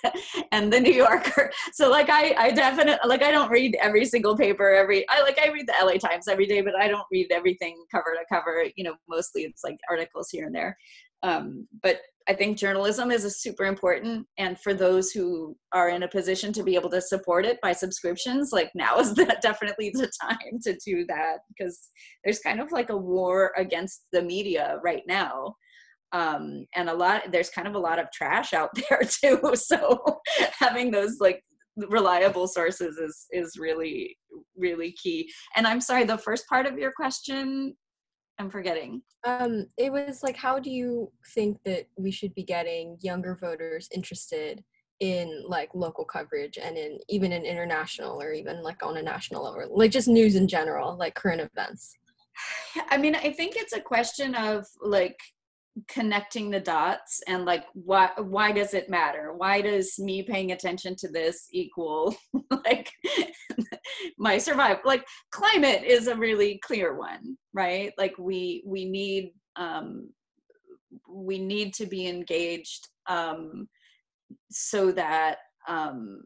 and the New Yorker. So like I, I definitely like I don't read every single paper every. I like I read the LA Times every day, but I don't read everything cover to cover. You know, mostly it's like articles here and there. Um, but I think journalism is a super important, and for those who are in a position to be able to support it by subscriptions, like now is <laughs> the, definitely the time to do that because there's kind of like a war against the media right now. Um and a lot there's kind of a lot of trash out <laughs> there too so <laughs> having those like reliable sources is is really really key. And i'm sorry the first part of your question i'm forgetting Um, it was like, how do you think that we should be getting younger voters interested in like local coverage and in even in international or even like on a national level, like just news in general, like current events? <sighs> i mean i think it's a question of like connecting the dots and like why why does it matter? Why does me paying attention to this equal <laughs> like <laughs> my survival? Like climate is a really clear one right? Like we we need um we need to be engaged um so that um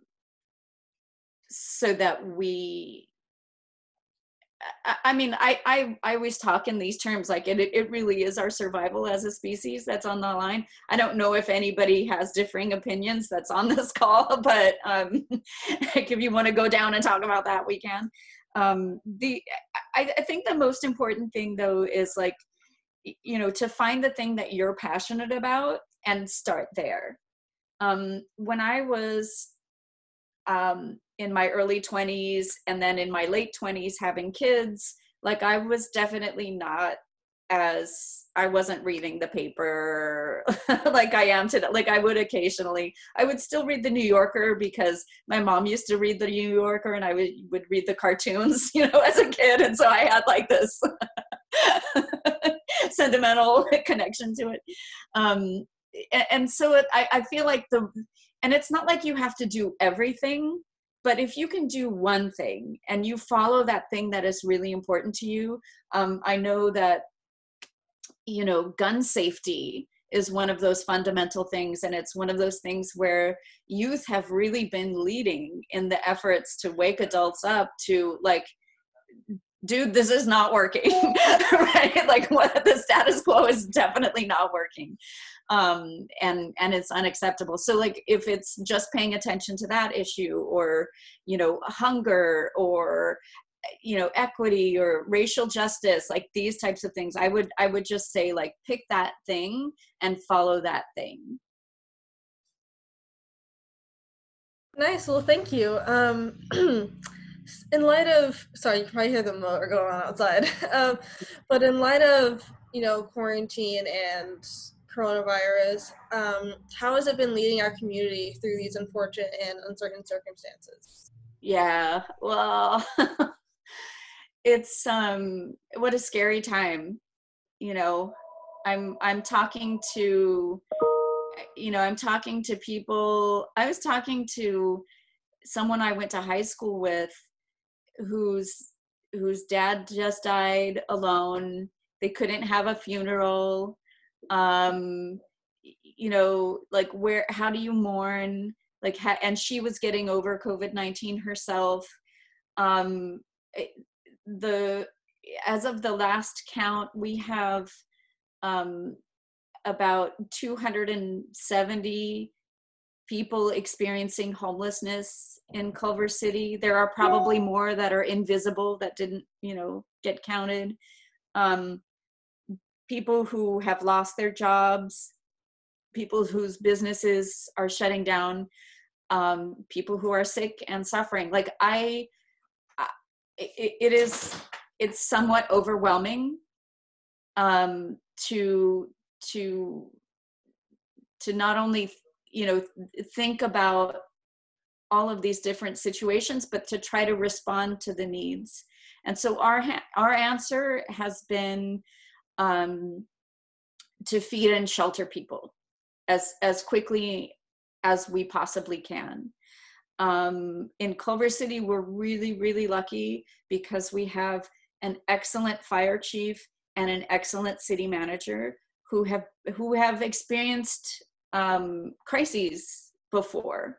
so that we I- mean, I, I I always talk in these terms like it it really is our survival as a species that's on the line. I don't know if anybody has differing opinions that's on this <laughs> call, but um, <laughs> if you want to go down and talk about that, we can. Um, the I, I think the most important thing though is like you know to find the thing that you're passionate about and start there. Um, when I was um, in my early 20s and then in my late 20s having kids like i was definitely not as i wasn't reading the paper <laughs> like i am today like i would occasionally i would still read the new yorker because my mom used to read the new yorker and i would, would read the cartoons <laughs> you know as a kid and so i had like this <laughs> sentimental connection to it. Um a- and so it, I, I feel like the and it's not like you have to do everything but if you can do one thing and you follow that thing that is really important to you um, i know that you know gun safety is one of those fundamental things and it's one of those things where youth have really been leading in the efforts to wake adults up to like dude this is not working <laughs> right like what the status quo is definitely not working um and and it's unacceptable so like if it's just paying attention to that issue or you know hunger or you know equity or racial justice like these types of things i would i would just say like pick that thing and follow that thing Nice. Well, thank you. Um, <clears throat> in light of, sorry, you can probably hear the motor going on outside. <laughs> um, but in light of, you know, quarantine and coronavirus, um, how has it been leading our community through these unfortunate and uncertain circumstances? yeah well <laughs> it's um what a scary time you know i'm i'm talking to you know i'm talking to people i was talking to someone i went to high school with whose whose dad just died alone. They couldn't have a funeral. Um you know like where how do you mourn? Like ha- and she was getting over covid-19 herself. Um the as of the last count we have um about 270 people experiencing homelessness in Culver City. There are probably more that are invisible that didn't, you know, get counted. Um, people who have lost their jobs, people whose businesses are shutting down, um, people who are sick and suffering. Like I, I it, it is, it's somewhat overwhelming um, to to to not only you know think about all of these different situations but to try to respond to the needs and so our our answer has been um, to feed and shelter people as as quickly as we possibly can. Um, in Culver City, we're really, really lucky because we have an excellent fire chief and an excellent city manager who have who have experienced um, crises before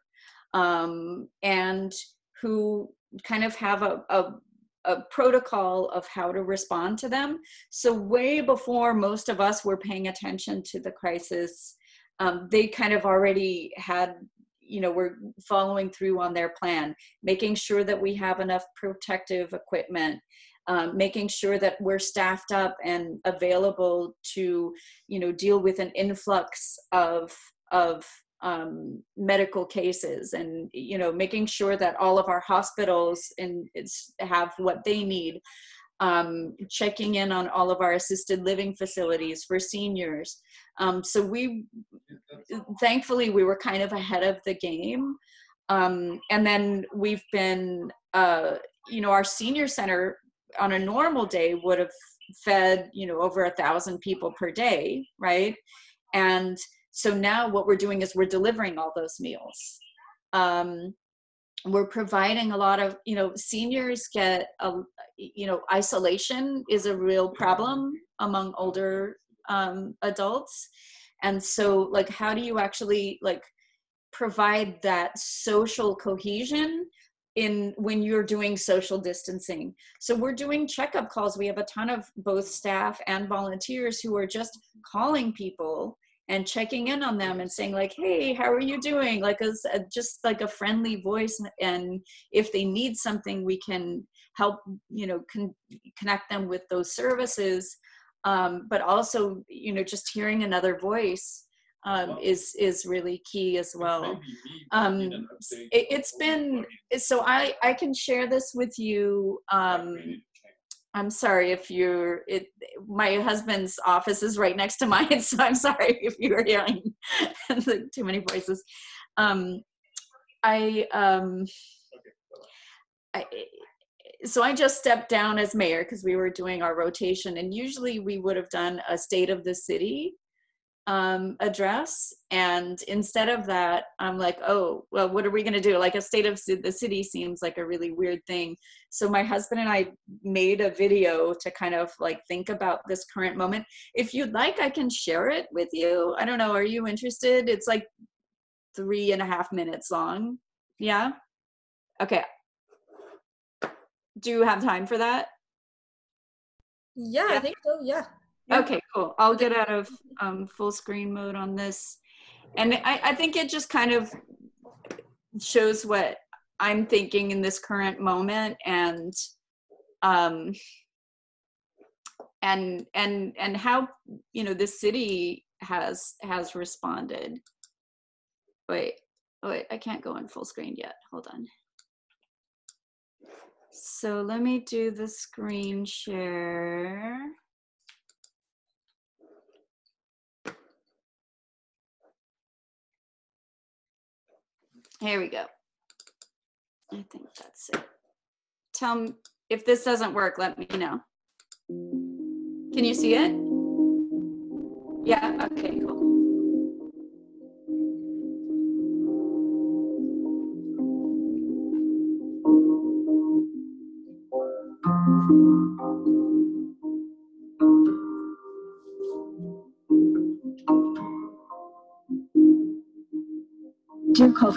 um, and who kind of have a, a a protocol of how to respond to them. So way before most of us were paying attention to the crisis, um, they kind of already had, you know, were following through on their plan, making sure that we have enough protective equipment, um, making sure that we're staffed up and available to, you know, deal with an influx of of um, medical cases and you know making sure that all of our hospitals and have what they need um, checking in on all of our assisted living facilities for seniors. Um, so we thankfully we were kind of ahead of the game. Um, and then we've been uh, you know our senior center on a normal day would have fed you know over a thousand people per day right? And so now what we're doing is we're delivering all those meals. Um, we're providing a lot of you know seniors get a you know isolation is a real problem among older um, adults. And so like how do you actually like provide that social cohesion in when you're doing social distancing. So we're doing checkup calls. We have a ton of both staff and volunteers who are just calling people and checking in on them and saying like hey how are you doing? Like a, just like a friendly voice and if they need something we can help you know con- connect them with those services. Um, but also you know just hearing another voice um, is is really key as well. um, it, it's been so i i can share this with you um, I'm sorry if you're it my husband's office is right next to <laughs> mine, so I'm sorry if you are hearing <laughs> too many voices. Um I um I so I just stepped down as mayor because we were doing our rotation and usually we would have done a state of the city um, address. And instead of that, I'm like, oh, well, what are we going to do? Like a state of the city seems like a really weird thing. So my husband and I made a video to kind of like think about this current moment. If you'd like, I can share it with you. I don't know. Are you interested? It's like three and a half minutes long. Yeah. Okay. Do you have time for that? Yeah, I think so. Yeah. Okay, cool. I'll get out of um, full screen mode on this. And I, I think it just kind of shows what I'm thinking in this current moment and um and and and how you know the city has has responded. Wait, wait, I can't go in full screen yet. Hold on. So let me do the screen share. Here we go. I think that's it. Tell me if this doesn't work, let me know. Can you see it? Yeah, okay, cool.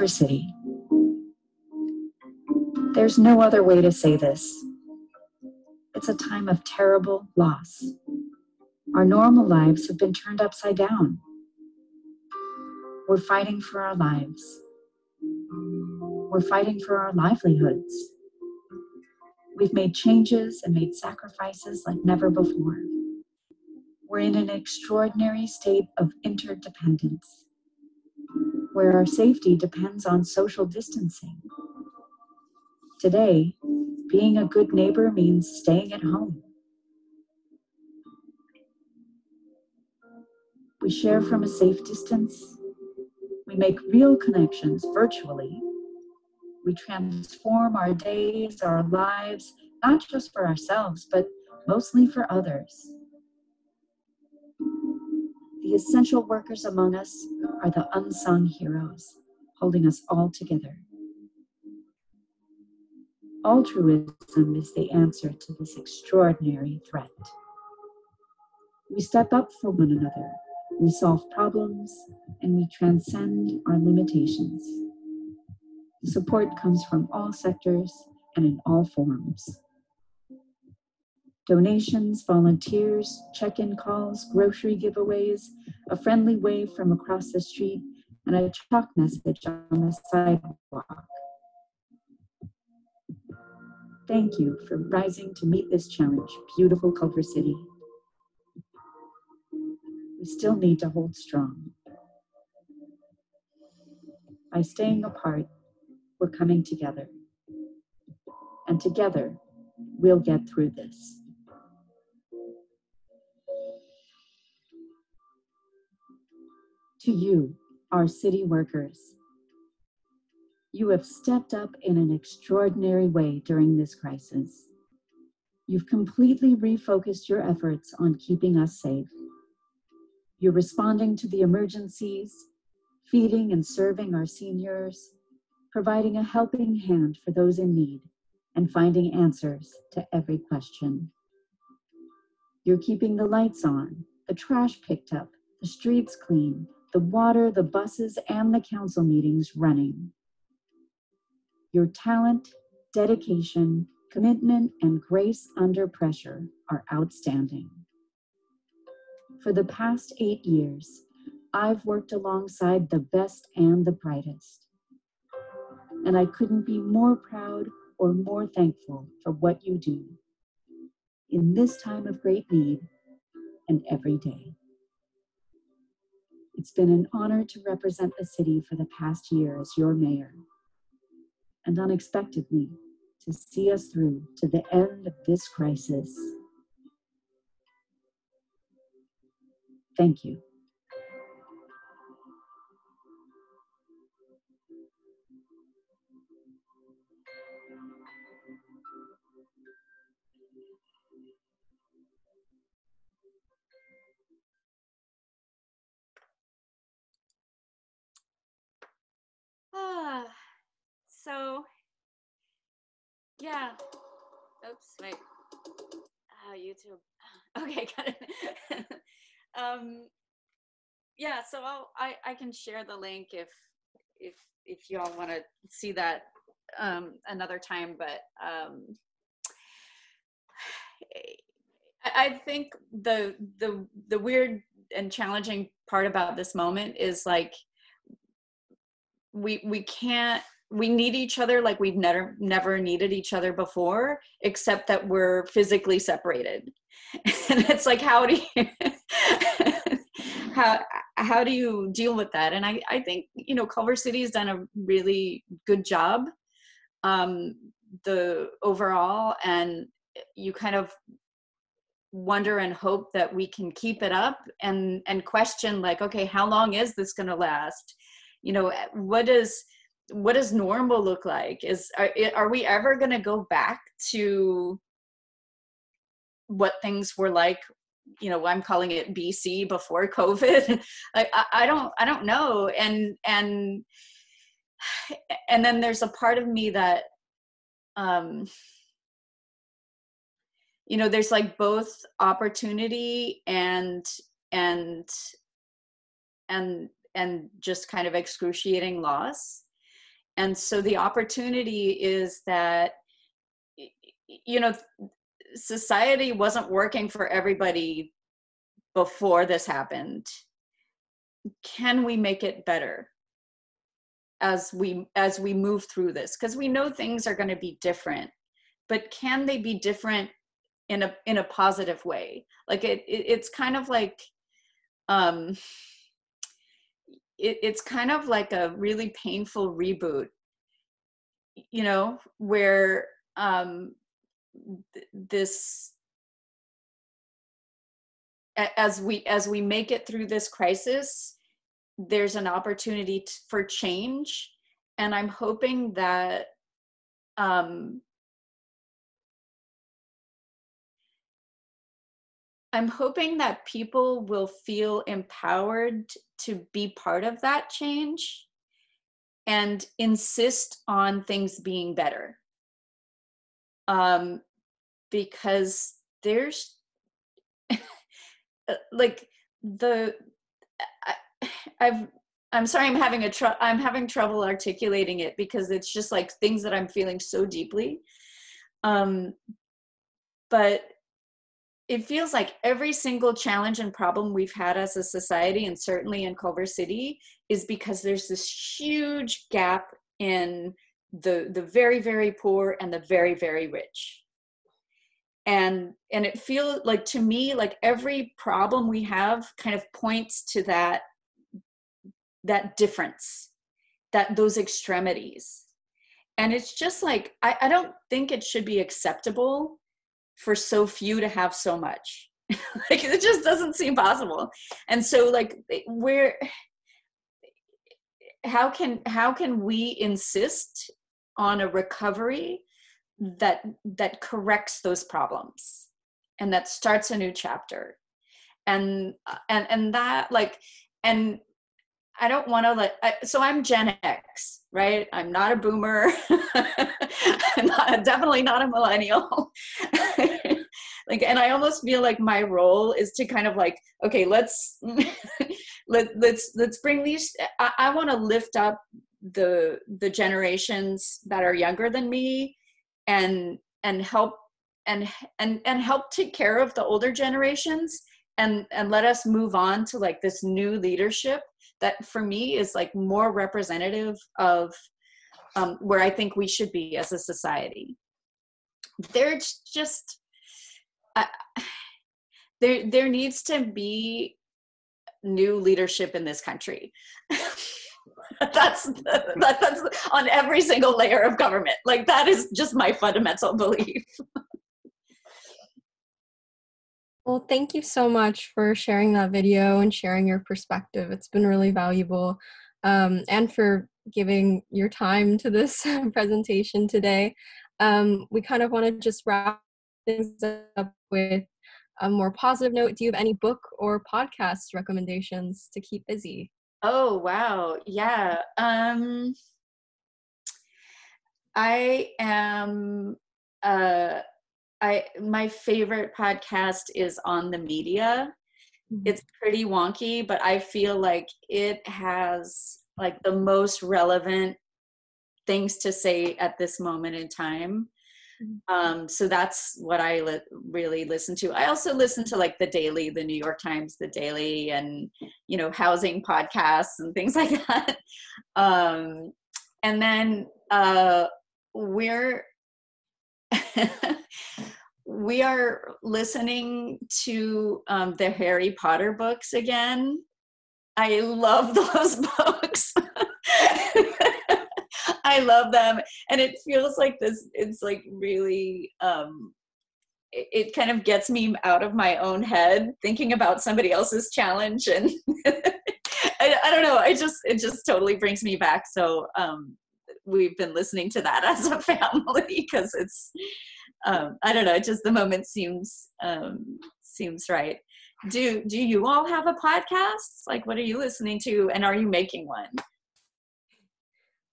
City, there's no other way to say this. It's a time of terrible loss. Our normal lives have been turned upside down. We're fighting for our lives. We're fighting for our livelihoods. We've made changes and made sacrifices like never before. We're in an extraordinary state of interdependence where our safety depends on social distancing. Today, being a good neighbor means staying at home. We share from a safe distance. We make real connections virtually. We transform our days, our lives, not just for ourselves, but mostly for others. The essential workers among us are the unsung heroes, holding us all together. Altruism is the answer to this extraordinary threat. We step up for one another, we solve problems, and we transcend our limitations. The support comes from all sectors and in all forms. Donations, volunteers, check in calls, grocery giveaways, a friendly wave from across the street, and a chalk message on the sidewalk. Thank you for rising to meet this challenge, beautiful Culver City. We still need to hold strong. By staying apart, we're coming together. And together, we'll get through this. To you, our city workers, you have stepped up in an extraordinary way during this crisis. You've completely refocused your efforts on keeping us safe. You're responding to the emergencies, feeding and serving our seniors, providing a helping hand for those in need, and finding answers to every question. You're keeping the lights on, the trash picked up, the streets clean, the water, the buses, and the council meetings running. Your talent, dedication, commitment, and grace under pressure are outstanding. For the past eight years, I've worked alongside the best and the brightest. And I couldn't be more proud or more thankful for what you do in this time of great need and every day. It's been an honor to represent the city for the past year as your mayor, and unexpectedly, to see us through to the end of this crisis. Thank you. Yeah. Oops, wait. Ah, YouTube. <laughs> Okay, <laughs> got it. um, yeah, so I'll, I I can share the link if if if y'all want to see that um, another time, but um, I I think the the the weird and challenging part about this moment is like we we can't we need each other like we've never never needed each other before except that we're physically separated. <laughs> And it's like how do you how how do you deal with that? And i i think you know culver city has done a really good job um the overall and you kind of wonder and hope that we can keep it up and and question like okay how long is this going to last? You know what is what does normal look like? Is are, are we ever going to go back to what things were like you know i'm calling it bc before <laughs> covid? I, I, don't i don't know. And and <sighs> and then there's a part of me that um you know there's like both opportunity and and and and just kind of excruciating loss and so the opportunity is that you know society wasn't working for everybody before this happened. Can we make it better as we as we move through this? Because we know things are going to be different but can they be different in a in a positive way? Like it, it it's kind of like um it, it's kind of like a really painful reboot you know where um th- this as we as we make it through this crisis there's an opportunity t- for change and i'm hoping that um I'm hoping that people will feel empowered to be part of that change and insist on things being better. Um, because there's <laughs> like the I, I've I'm sorry I'm having a tr- I'm having trouble articulating it because it's just like things that I'm feeling so deeply. Um, but it feels like every single challenge and problem we've had as a society and certainly in culver city is because there's this huge gap in the the very very poor and the very very rich. And and it feels like to me like every problem we have kind of points to that that difference that those extremities. And it's just like I, I don't think it should be acceptable for so few to have so much. <laughs> Like it just doesn't seem possible. And so like where how can how can we insist on a recovery that that corrects those problems and that starts a new chapter? And and and that like and i don't want to let I, so i'm gen x right? I'm not a boomer. <laughs> I'm not, definitely not a millennial <laughs> like and i almost feel like my role is to kind of like okay let's <laughs> let, let's let's bring these i, I want to lift up the the generations that are younger than me and and help and and and help take care of the older generations and and let us move on to like this new leadership that for me is like more representative of um, where I think we should be as a society. There's just <sighs> there there needs to be new leadership in this country. <laughs> that's that, that's on every single layer of government. Like that is just my fundamental belief. <laughs> Well, thank you so much for sharing that video and sharing your perspective. It's been really valuable. Um, and for giving your time to this <laughs> presentation today. Um, we kind of want to just wrap things up with a more positive note. Do you have any book or podcast recommendations to keep busy? Oh wow, yeah. Um, I am. Uh, I my favorite podcast is on the media. Mm-hmm. It's pretty wonky, but I feel like it has like the most relevant things to say at this moment in time. Mm-hmm. Um, so that's what I li- really listen to. I also listen to like the Daily, the New York Times, the Daily, and you know housing podcasts and things <laughs> like that. Um, and then uh, we're <laughs> we are listening to um, the Harry Potter books again. I love <laughs> those books. I love them. And it feels like this, it's like really, um, it, it kind of gets me out of my own head thinking about somebody else's challenge. And <laughs> I, I don't know, I just, it just totally brings me back. So um, we've been listening to that <laughs> as a family because it's, um, I don't know, it just the moment seems, um, seems right do do you all have a podcast like what are you listening to and are you making one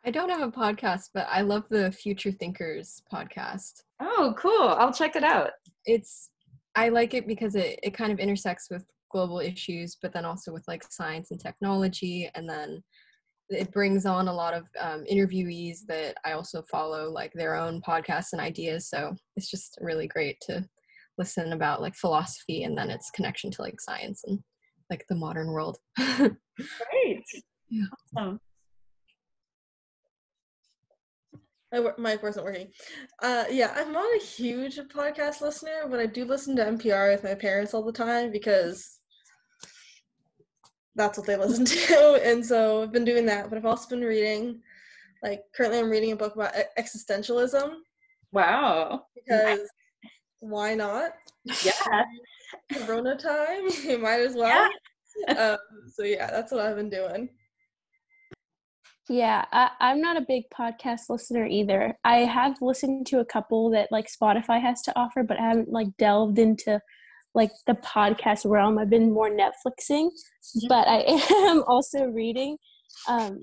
i don't have a podcast but i love the future thinkers podcast oh cool i'll check it out it's i like it because it, it kind of intersects with global issues but then also with like science and technology and then it brings on a lot of um, interviewees that i also follow like their own podcasts and ideas so it's just really great to listen about like philosophy and then its connection to like science and like the modern world. <laughs> Great. Yeah. Awesome. My mic wasn't working. Uh, yeah, I'm not a huge podcast listener, but I do listen to NPR with my parents all the time because that's what they listen <laughs> to. And so I've been doing that, but I've also been reading, like, currently I'm reading a book about existentialism. Wow. Because why not? Yeah. <laughs> Corona time, you <laughs> might as well. Yeah. um, so yeah, that's what I've been doing. Yeah, I, I'm not a big podcast listener either. I have listened to a couple that like Spotify has to offer, but I haven't like delved into like the podcast realm. I've been more Netflixing, but I <laughs> am also reading um,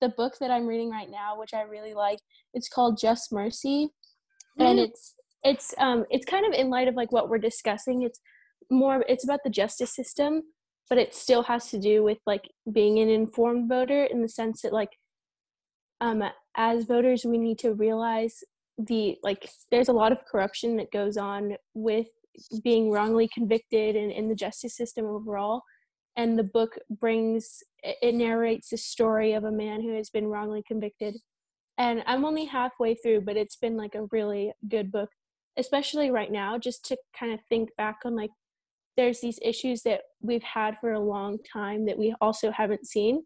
the book that I'm reading right now, which I really like. It's called Just Mercy, and Mm. it's it's um it's kind of in light of like what we're discussing. It's more it's about the justice system, but it still has to do with like being an informed voter in the sense that like um as voters we need to realize the like there's a lot of corruption that goes on with being wrongly convicted and in the justice system overall and the book brings it narrates the story of a man who has been wrongly convicted. And i'm only halfway through but it's been like a really good book especially right now just to kind of think back on like there's these issues that we've had for a long time that we also haven't seen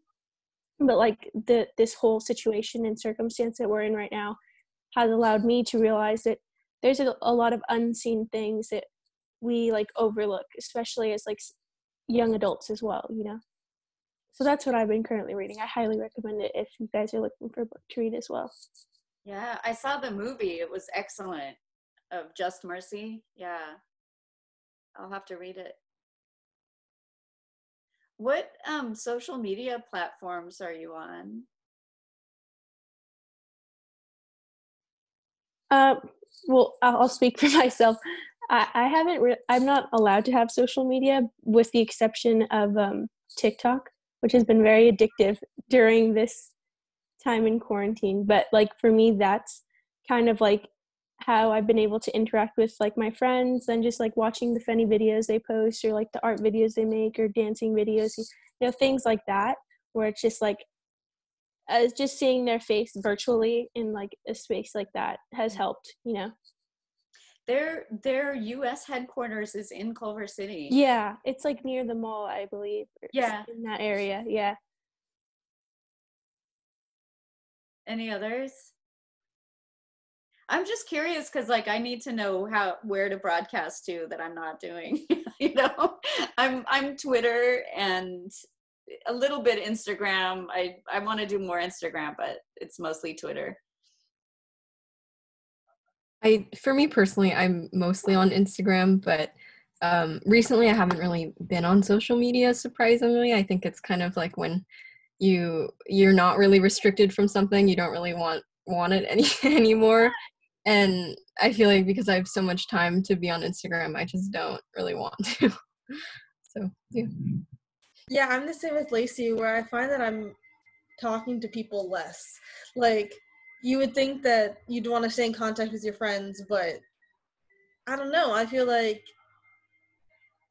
but like the this whole situation and circumstance that we're in right now has allowed me to realize that there's a, a lot of unseen things that we like overlook especially as like young adults as well you know so that's what i've been currently reading i highly recommend it if you guys are looking for a book to read as well Yeah, I saw the movie. It was excellent. Of Just Mercy. Yeah. I'll have to read it. What um social media platforms are you on? Uh, well, I'll speak for <laughs> myself. I, I haven't. Re- I'm not allowed to have social media, with the exception of um, TikTok, which has been very addictive during this time in quarantine. But like for me, that's kind of like how I've been able to interact with like my friends and just like watching the funny videos they post or like the art videos they make or dancing videos, you know, things like that, where it's just like uh, just seeing their face virtually in like a space like that has helped you know Their their US headquarters is in Culver City. yeah it's like near the mall i believe Yeah. in that area yeah Any others? I'm just curious because like I need to know how where to broadcast to that I'm not doing. <laughs> you know, I'm I'm Twitter and a little bit Instagram. I I want to do more Instagram, but it's mostly Twitter. I for me personally, I'm mostly on Instagram, but um, recently I haven't really been on social media. Surprisingly, I think it's kind of like when you you're not really restricted from something, you don't really want want it any <laughs> anymore. And I feel like because I have so much time to be on Instagram, I just don't really want <laughs> to. so yeah. Yeah, I'm the same with Lacey, where I find that I'm talking to people less. Like, you would think that you'd want to stay in contact with your friends, but I don't know. I feel like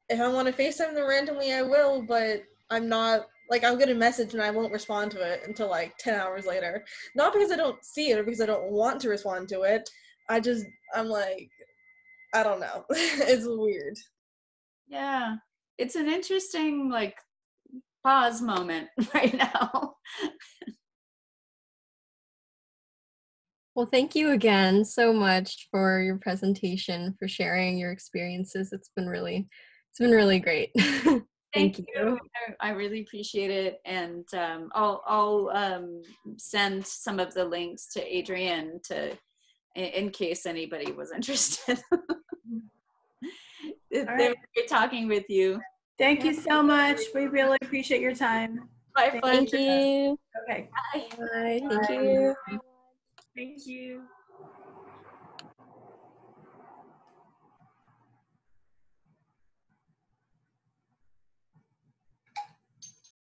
if I want to FaceTime them randomly, I will, but I'm not. Like, I'll get a message and I won't respond to it until like 10 hours later. Not because I don't see it or because I don't want to respond to it. I just, I'm like, I don't know. <laughs> it's weird. Yeah, it's an interesting like pause moment <laughs> right now. Well, thank you again so much for your presentation, for sharing your experiences. It's been really, it's been really great. <laughs> thank, you. I, I really appreciate it, and um, I'll I'll um, send some of the links to Adrian to in, in case anybody was interested. <laughs> It- they right. were great talking with you. Thank you so much. We really appreciate your time. My thank you Okay. Bye. Thank Bye. you. Thank you.